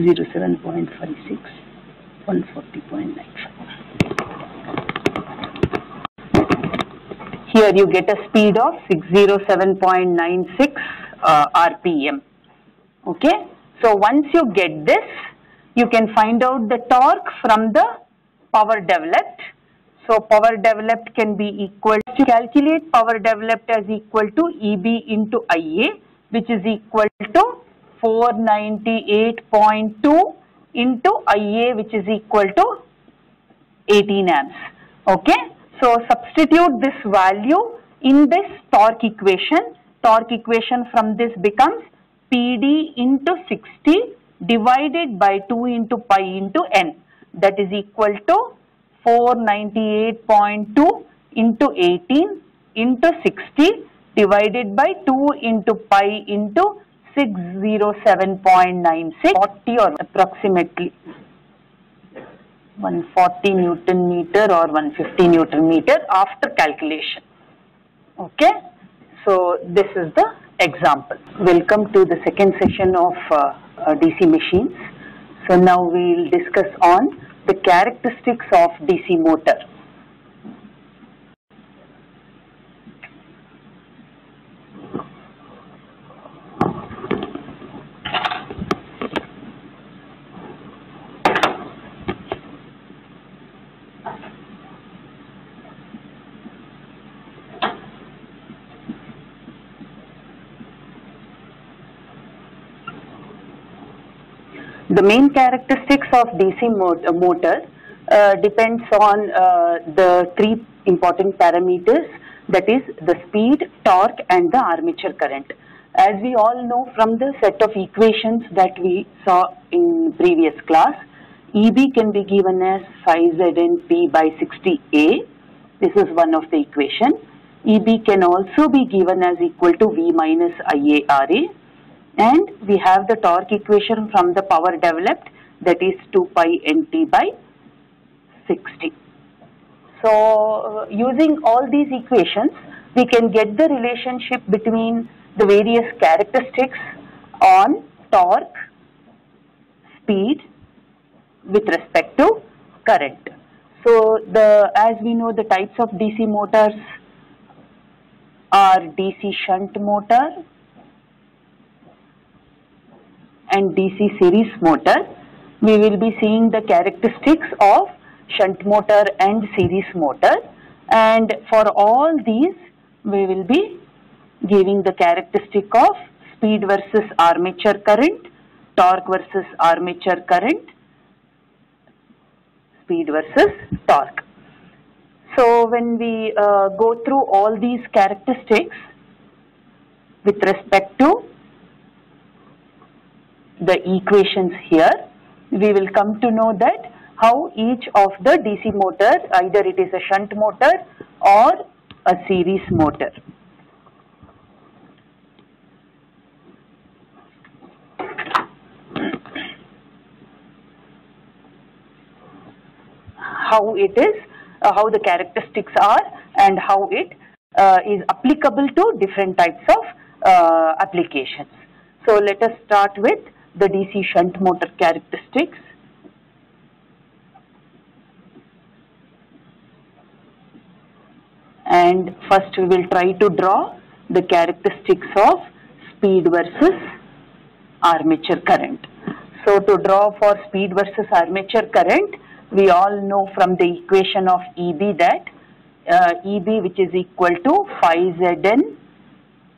07.56 140.95 here you get a speed of 607.96 uh, rpm okay? So once you get this you can find out the torque from the power developed. So power developed can be equal to calculate power developed as equal to EB into IA which is equal to 498.2 into IA which is equal to 18 amps. Okay. So substitute this value in this torque equation. Torque equation from this becomes PD into 60 divided by 2 into pi into n that is equal to 498.2 into 18 into 60 divided by 2 into pi into 607.96 40 or approximately. 140 newton meter or 150 newton meter after calculation. Okay? So this is the example. Welcome to the second session of uh, uh, dc machines. So now we will discuss on the characteristics of dc motor The main characteristics of DC motor uh, depends on uh, the three important parameters that is the speed, torque and the armature current. As we all know from the set of equations that we saw in previous class, EB can be given as phi Zn P by 60A. This is one of the equation. EB can also be given as equal to V minus IARA and we have the torque equation from the power developed that is 2 pi nt by 60. So uh, using all these equations we can get the relationship between the various characteristics on torque, speed with respect to current. So the as we know the types of DC motors are DC shunt motor, and DC series motor. We will be seeing the characteristics of shunt motor and series motor and for all these we will be giving the characteristic of speed versus armature current, torque versus armature current, speed versus torque. So when we uh, go through all these characteristics with respect to the equations here, we will come to know that how each of the DC motor, either it is a shunt motor or a series motor. How it is, uh, how the characteristics are and how it uh, is applicable to different types of uh, applications. So let us start with the DC shunt motor characteristics. And first we will try to draw the characteristics of speed versus armature current. So to draw for speed versus armature current, we all know from the equation of EB that uh, EB which is equal to phi Zn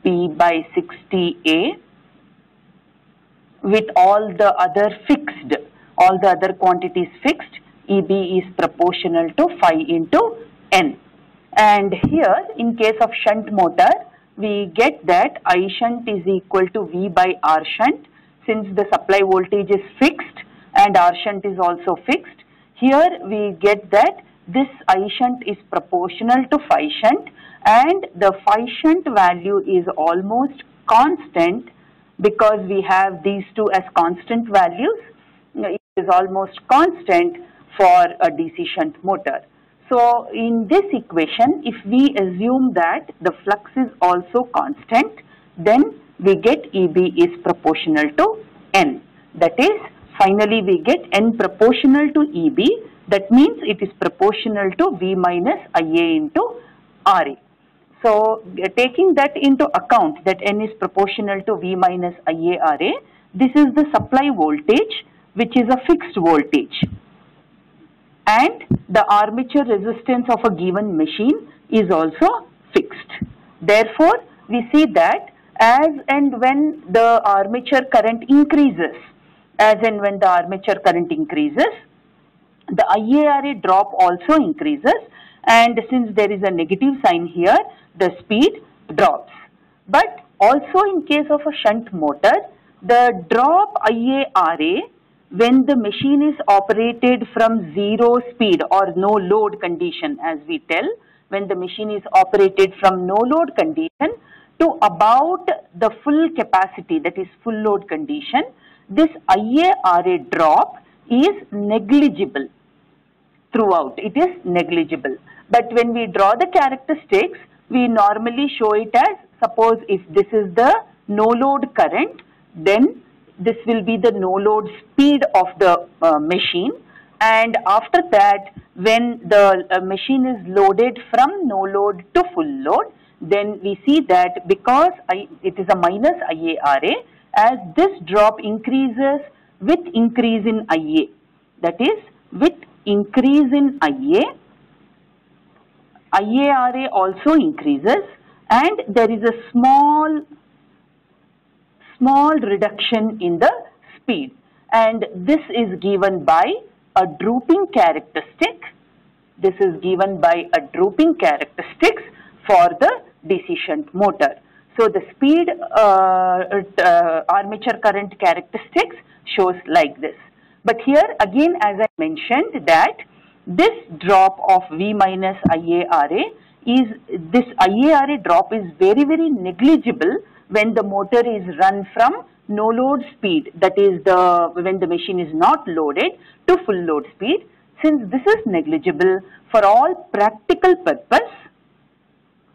P by 60A with all the other fixed all the other quantities fixed, EB is proportional to phi into N. And here, in case of shunt motor, we get that I shunt is equal to V by R shunt since the supply voltage is fixed and R shunt is also fixed. Here we get that this I shunt is proportional to phi shunt and the phi shunt value is almost constant because we have these two as constant values. It is almost constant for a DC shunt motor. So in this equation, if we assume that the flux is also constant, then we get EB is proportional to N. That is, finally we get N proportional to EB. That means it is proportional to V minus IA into RA. So uh, taking that into account that N is proportional to V minus IARA, this is the supply voltage which is a fixed voltage and the armature resistance of a given machine is also fixed. Therefore, we see that as and when the armature current increases, as and when the armature current increases, the IARA drop also increases and since there is a negative sign here, the speed drops. But also in case of a shunt motor, the drop IARA when the machine is operated from zero speed or no load condition as we tell, when the machine is operated from no load condition to about the full capacity that is full load condition, this IARA drop is negligible throughout. It is negligible. But when we draw the characteristics, we normally show it as suppose if this is the no load current, then this will be the no load speed of the uh, machine. And after that when the uh, machine is loaded from no load to full load then we see that because I, it is a minus IARA as this drop increases with increase in IA that is with increase in IA IARA also increases and there is a small small reduction in the speed and this is given by a drooping characteristic. This is given by a drooping characteristics for the shunt motor. So the speed uh, uh, armature current characteristics shows like this. But here again as I mentioned that this drop of V minus IARA is this IARA drop is very very negligible when the motor is run from no load speed that is the when the machine is not loaded to full load speed. Since this is negligible for all practical purpose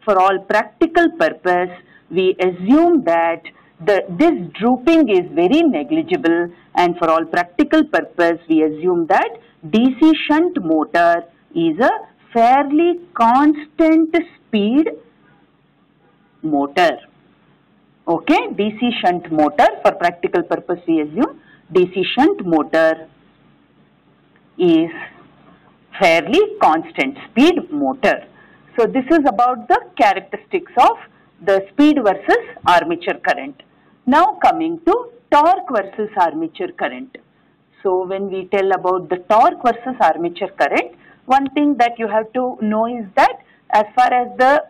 for all practical purpose we assume that the this drooping is very negligible and for all practical purpose we assume that DC shunt motor is a fairly constant speed motor Okay, DC shunt motor for practical purpose we assume DC shunt motor is fairly constant speed motor. So this is about the characteristics of the speed versus armature current. Now coming to torque versus armature current. So when we tell about the torque versus armature current, one thing that you have to know is that as far as the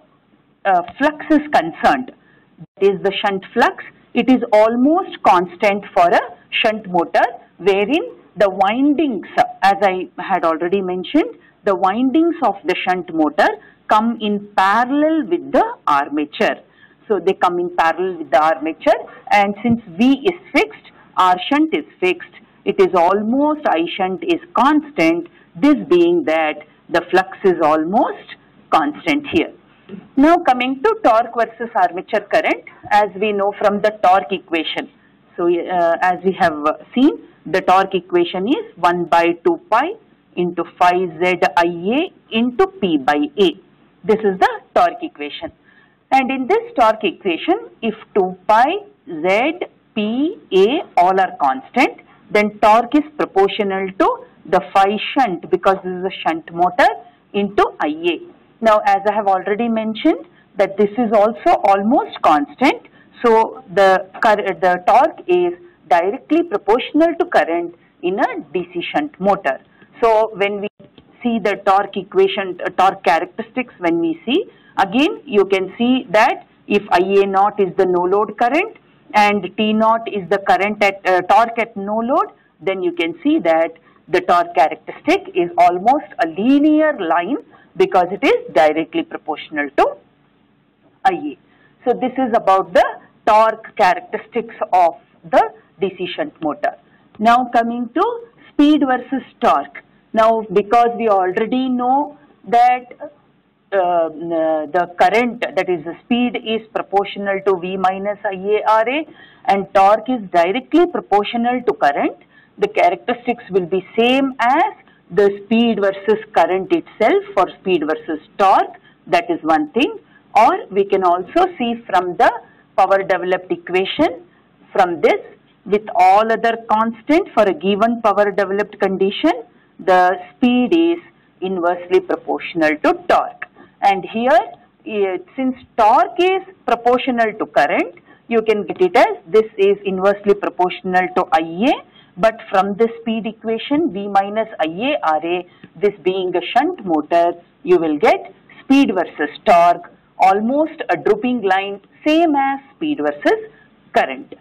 uh, flux is concerned, that is the shunt flux. It is almost constant for a shunt motor wherein the windings, as I had already mentioned, the windings of the shunt motor come in parallel with the armature. So they come in parallel with the armature and since V is fixed, R shunt is fixed, it is almost I is constant, this being that the flux is almost constant here. Now coming to torque versus armature current as we know from the torque equation. So uh, as we have seen the torque equation is 1 by 2 pi into phi z ia into p by a. This is the torque equation. And in this torque equation if 2 pi z p a all are constant then torque is proportional to the phi shunt because this is a shunt motor into ia. Now, as I have already mentioned that this is also almost constant. So, the, the torque is directly proportional to current in a DC shunt motor. So when we see the torque equation, uh, torque characteristics when we see, again you can see that if IA naught is the no load current and T naught is the current at uh, torque at no load, then you can see that the torque characteristic is almost a linear line because it is directly proportional to IA. So this is about the torque characteristics of the DC shunt motor. Now coming to speed versus torque. Now because we already know that uh, the current that is the speed is proportional to V minus IARA and torque is directly proportional to current, the characteristics will be same as the speed versus current itself for speed versus torque. That is one thing. Or we can also see from the power developed equation from this with all other constant for a given power developed condition the speed is inversely proportional to torque and here since torque is proportional to current you can get it as this is inversely proportional to IA but from the speed equation V minus IA RA this being a shunt motor you will get speed versus torque almost a drooping line same as speed versus current.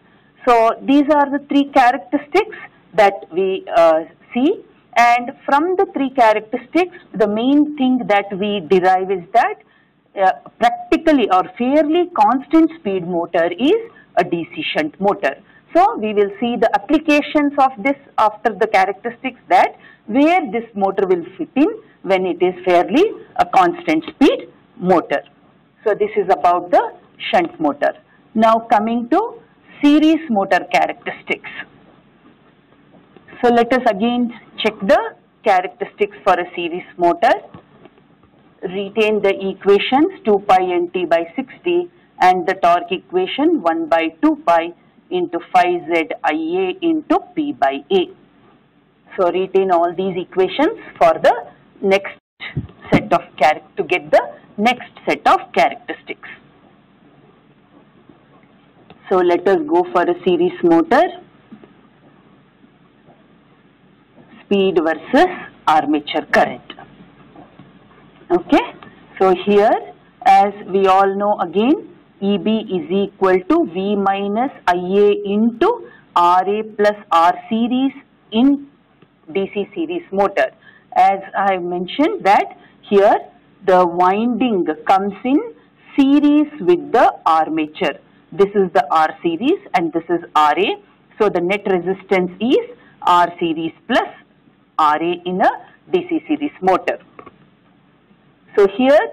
So these are the three characteristics that we uh, see and from the three characteristics the main thing that we derive is that uh, practically or fairly constant speed motor is a DC shunt motor. So we will see the applications of this after the characteristics that where this motor will fit in when it is fairly a constant speed motor. So this is about the shunt motor. Now coming to series motor characteristics. So let us again check the characteristics for a series motor. Retain the equations 2 pi nt by 60 and the torque equation 1 by 2 pi into phi z ia into p by a. So retain all these equations for the next set of to get the next set of characteristics. So let us go for a series motor. Speed versus armature current. Okay. So here as we all know again EB is equal to V minus IA into RA plus R series in DC series motor. As I mentioned that here the winding comes in series with the armature. This is the R series and this is RA. So the net resistance is R series plus RA in a DC series motor. So here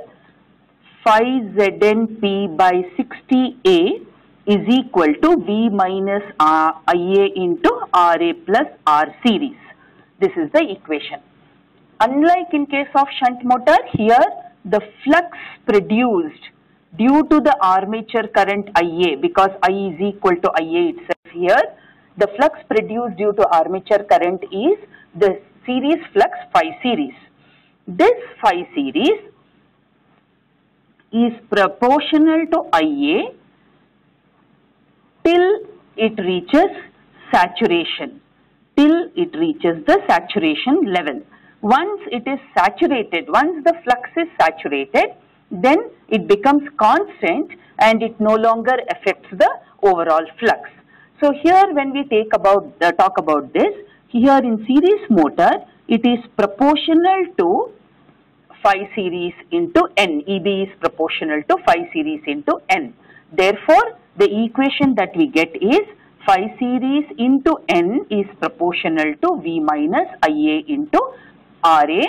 phi ZNP by 60A is equal to V minus IA into RA plus R series. This is the equation. Unlike in case of shunt motor, here the flux produced due to the armature current IA because I is equal to IA itself here, the flux produced due to armature current is the series flux phi series. This phi series is proportional to IA till it reaches saturation, till it reaches the saturation level. Once it is saturated, once the flux is saturated, then it becomes constant and it no longer affects the overall flux. So here when we take about uh, talk about this, here in series motor, it is proportional to phi series into n. EB is proportional to phi series into n. Therefore, the equation that we get is phi series into n is proportional to V minus IA into RA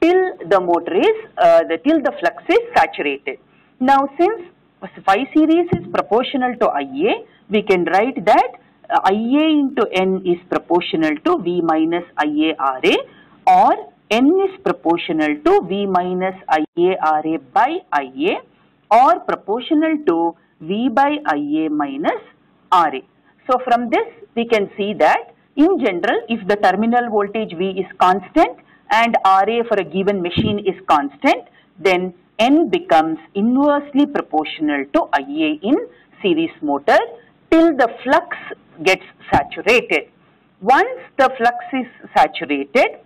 till the motor is, uh, the, till the flux is saturated. Now since phi series is proportional to IA, we can write that IA into N is proportional to V minus IA RA or N is proportional to V minus IA RA by IA or proportional to V by IA minus RA. So from this we can see that in general if the terminal voltage V is constant and RA for a given machine is constant, then N becomes inversely proportional to IA in series motor till the flux gets saturated. Once the flux is saturated,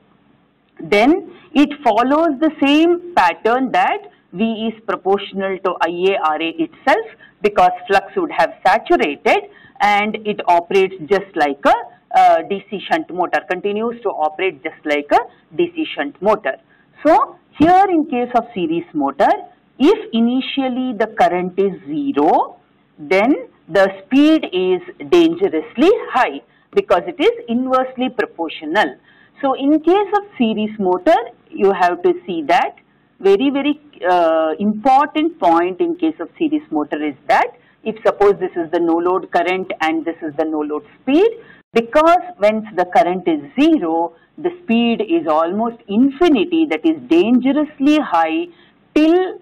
then it follows the same pattern that V is proportional to IA RA itself because flux would have saturated and it operates just like a uh, DC shunt motor, continues to operate just like a DC shunt motor. So, here in case of series motor, if initially the current is 0, then the speed is dangerously high because it is inversely proportional. So, in case of series motor, you have to see that very, very uh, important point in case of series motor is that if suppose this is the no load current and this is the no load speed, because once the current is zero, the speed is almost infinity that is dangerously high till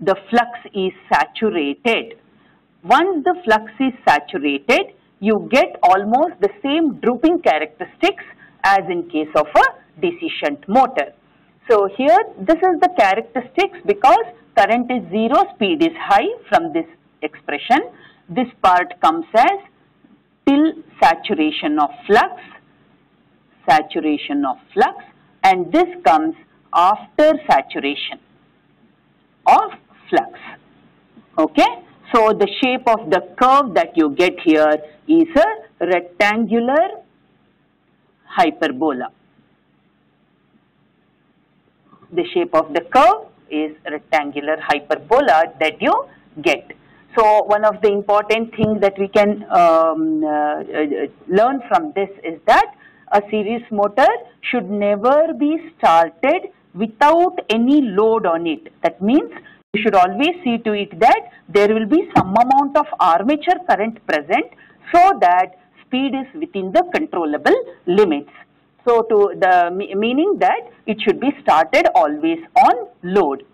the flux is saturated. Once the flux is saturated, you get almost the same drooping characteristics as in case of a shunt motor. So here this is the characteristics because current is zero, speed is high from this expression. This part comes as till saturation of flux, saturation of flux and this comes after saturation of flux. Okay. So the shape of the curve that you get here is a rectangular hyperbola. The shape of the curve is rectangular hyperbola that you get. So one of the important things that we can um, uh, uh, learn from this is that a series motor should never be started without any load on it. That means you should always see to it that there will be some amount of armature current present so that speed is within the controllable limits. So to the meaning that it should be started always on load.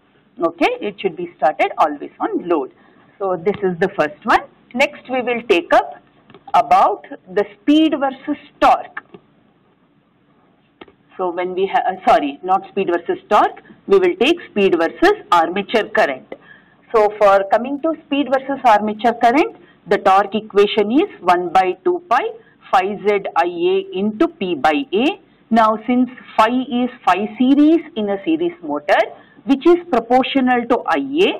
Okay, it should be started always on load. So this is the first one. Next we will take up about the speed versus torque. So when we have, uh, sorry, not speed versus torque, we will take speed versus armature current. So for coming to speed versus armature current, the torque equation is 1 by 2 pi phi z ia into p by a. Now since phi is phi series in a series motor, which is proportional to ia,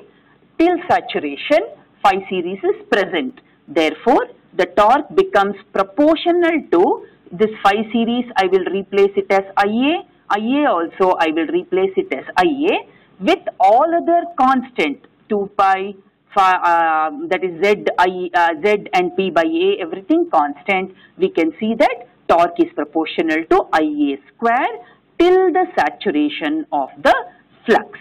till saturation phi series is present. Therefore, the torque becomes proportional to this phi series I will replace it as IA, IA also I will replace it as IA with all other constant 2 pi, phi, uh, that is Z, I, uh, Z and P by A everything constant. We can see that torque is proportional to IA square till the saturation of the flux.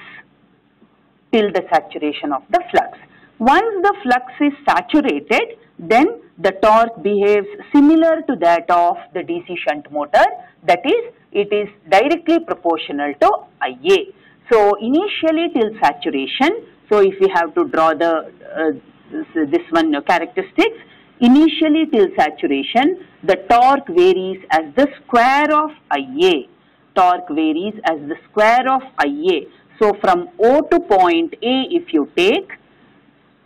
Till the saturation of the flux. Once the flux is saturated, then the torque behaves similar to that of the DC shunt motor. That is, it is directly proportional to IA. So, initially till saturation, so if we have to draw the uh, this, one uh, characteristics, initially till saturation, the torque varies as the square of IA. Torque varies as the square of IA. So from O to point A if you take,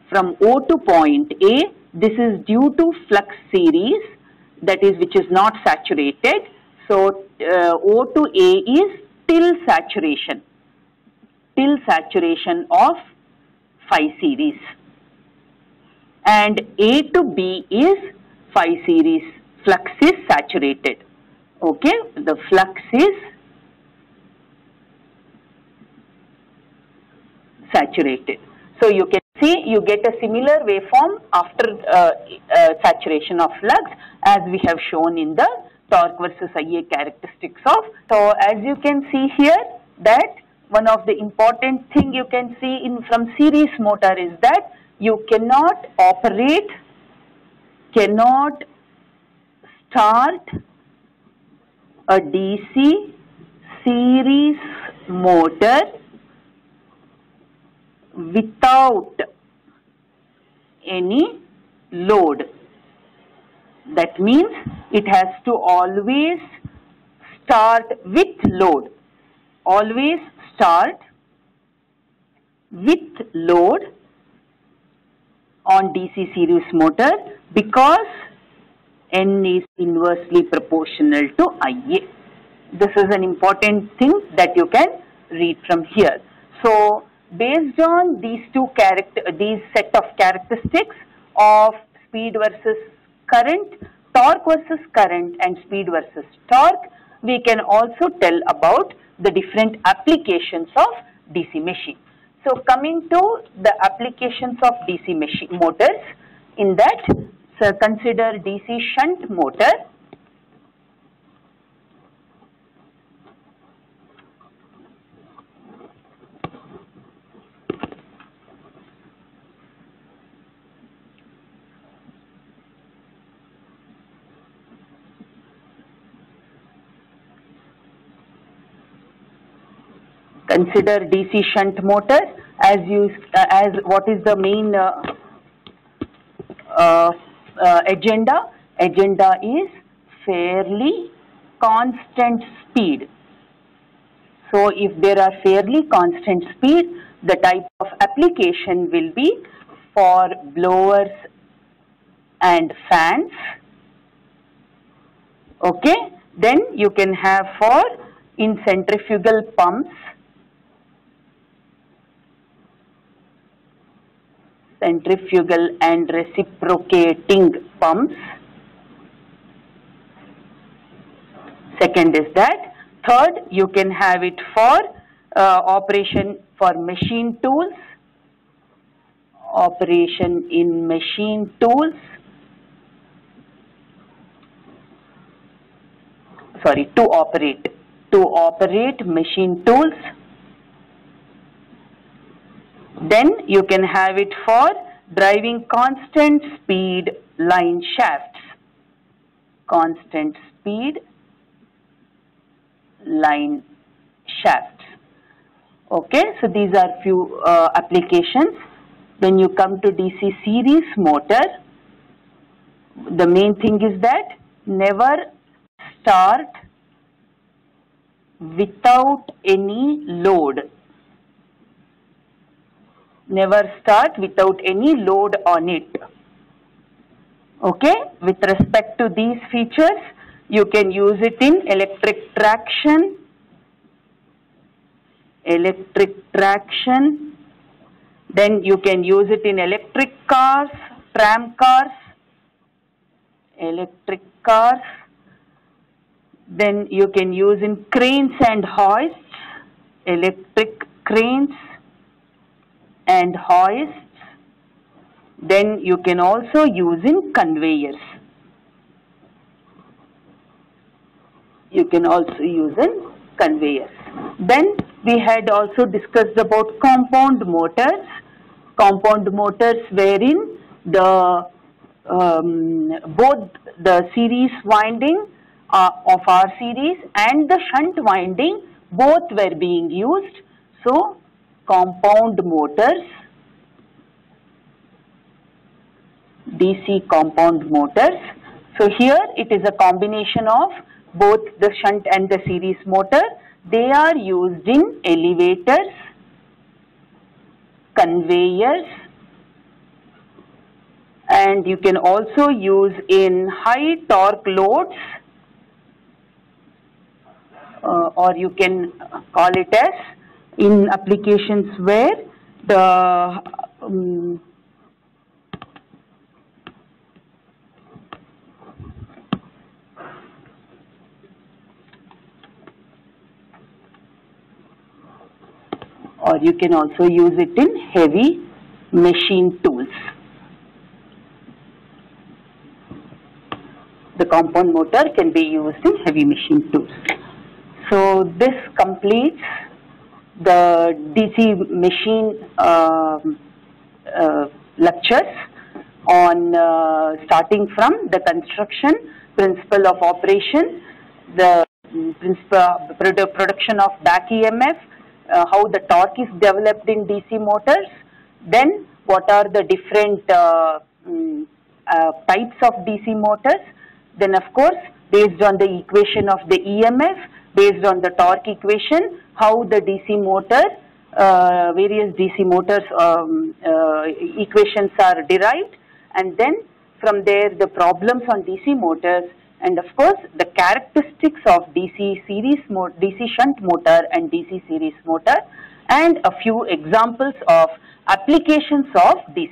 from O to point A, this is due to flux series that is which is not saturated. So uh, O to A is till saturation, till saturation of phi series. And A to B is phi series, flux is saturated. Okay, the flux is saturated. So you can see you get a similar waveform after uh, uh, saturation of flux as we have shown in the torque versus IA characteristics of. So as you can see here that one of the important thing you can see in from series motor is that you cannot operate, cannot start a DC series motor without any load. That means it has to always start with load. Always start with load on DC series motor because N is inversely proportional to IA. This is an important thing that you can read from here. So based on these two character, these set of characteristics of speed versus current, torque versus current and speed versus torque, we can also tell about the different applications of DC machine. So coming to the applications of DC machine motors, in that so consider DC shunt motor consider DC shunt motor as you uh, as what is the main uh, uh, uh, agenda. Agenda is fairly constant speed. So if there are fairly constant speed the type of application will be for blowers and fans. Okay? Then you can have for in centrifugal pumps centrifugal and reciprocating pumps. Second is that. Third, you can have it for uh, operation for machine tools, operation in machine tools, sorry, to operate, to operate machine tools, then you can have it for driving constant speed line shafts. Constant speed line shafts. Okay, so these are few uh, applications. When you come to DC series motor, the main thing is that never start without any load never start without any load on it. Okay, with respect to these features, you can use it in electric traction, electric traction, then you can use it in electric cars, tram cars, electric cars, then you can use in cranes and hoists, electric cranes, and hoists. Then you can also use in conveyors. You can also use in conveyors. Then we had also discussed about compound motors. Compound motors wherein the um, both the series winding uh, of our series and the shunt winding both were being used. So compound motors, DC compound motors. So here it is a combination of both the shunt and the series motor. They are used in elevators, conveyors, and you can also use in high torque loads uh, or you can call it as in applications where the um, or you can also use it in heavy machine tools. The compound motor can be used in heavy machine tools. So this completes the DC machine uh, uh, lectures on uh, starting from the construction, principle of operation, the principle produ production of back EMF, uh, how the torque is developed in DC motors, then what are the different um, types of DC motors, then of course based on the equation of the EMF, based on the torque equation, how the DC motor, uh, various DC motors um, uh, equations are derived. And then from there the problems on DC motors and of course the characteristics of DC series DC shunt motor and DC series motor and a few examples of applications of DC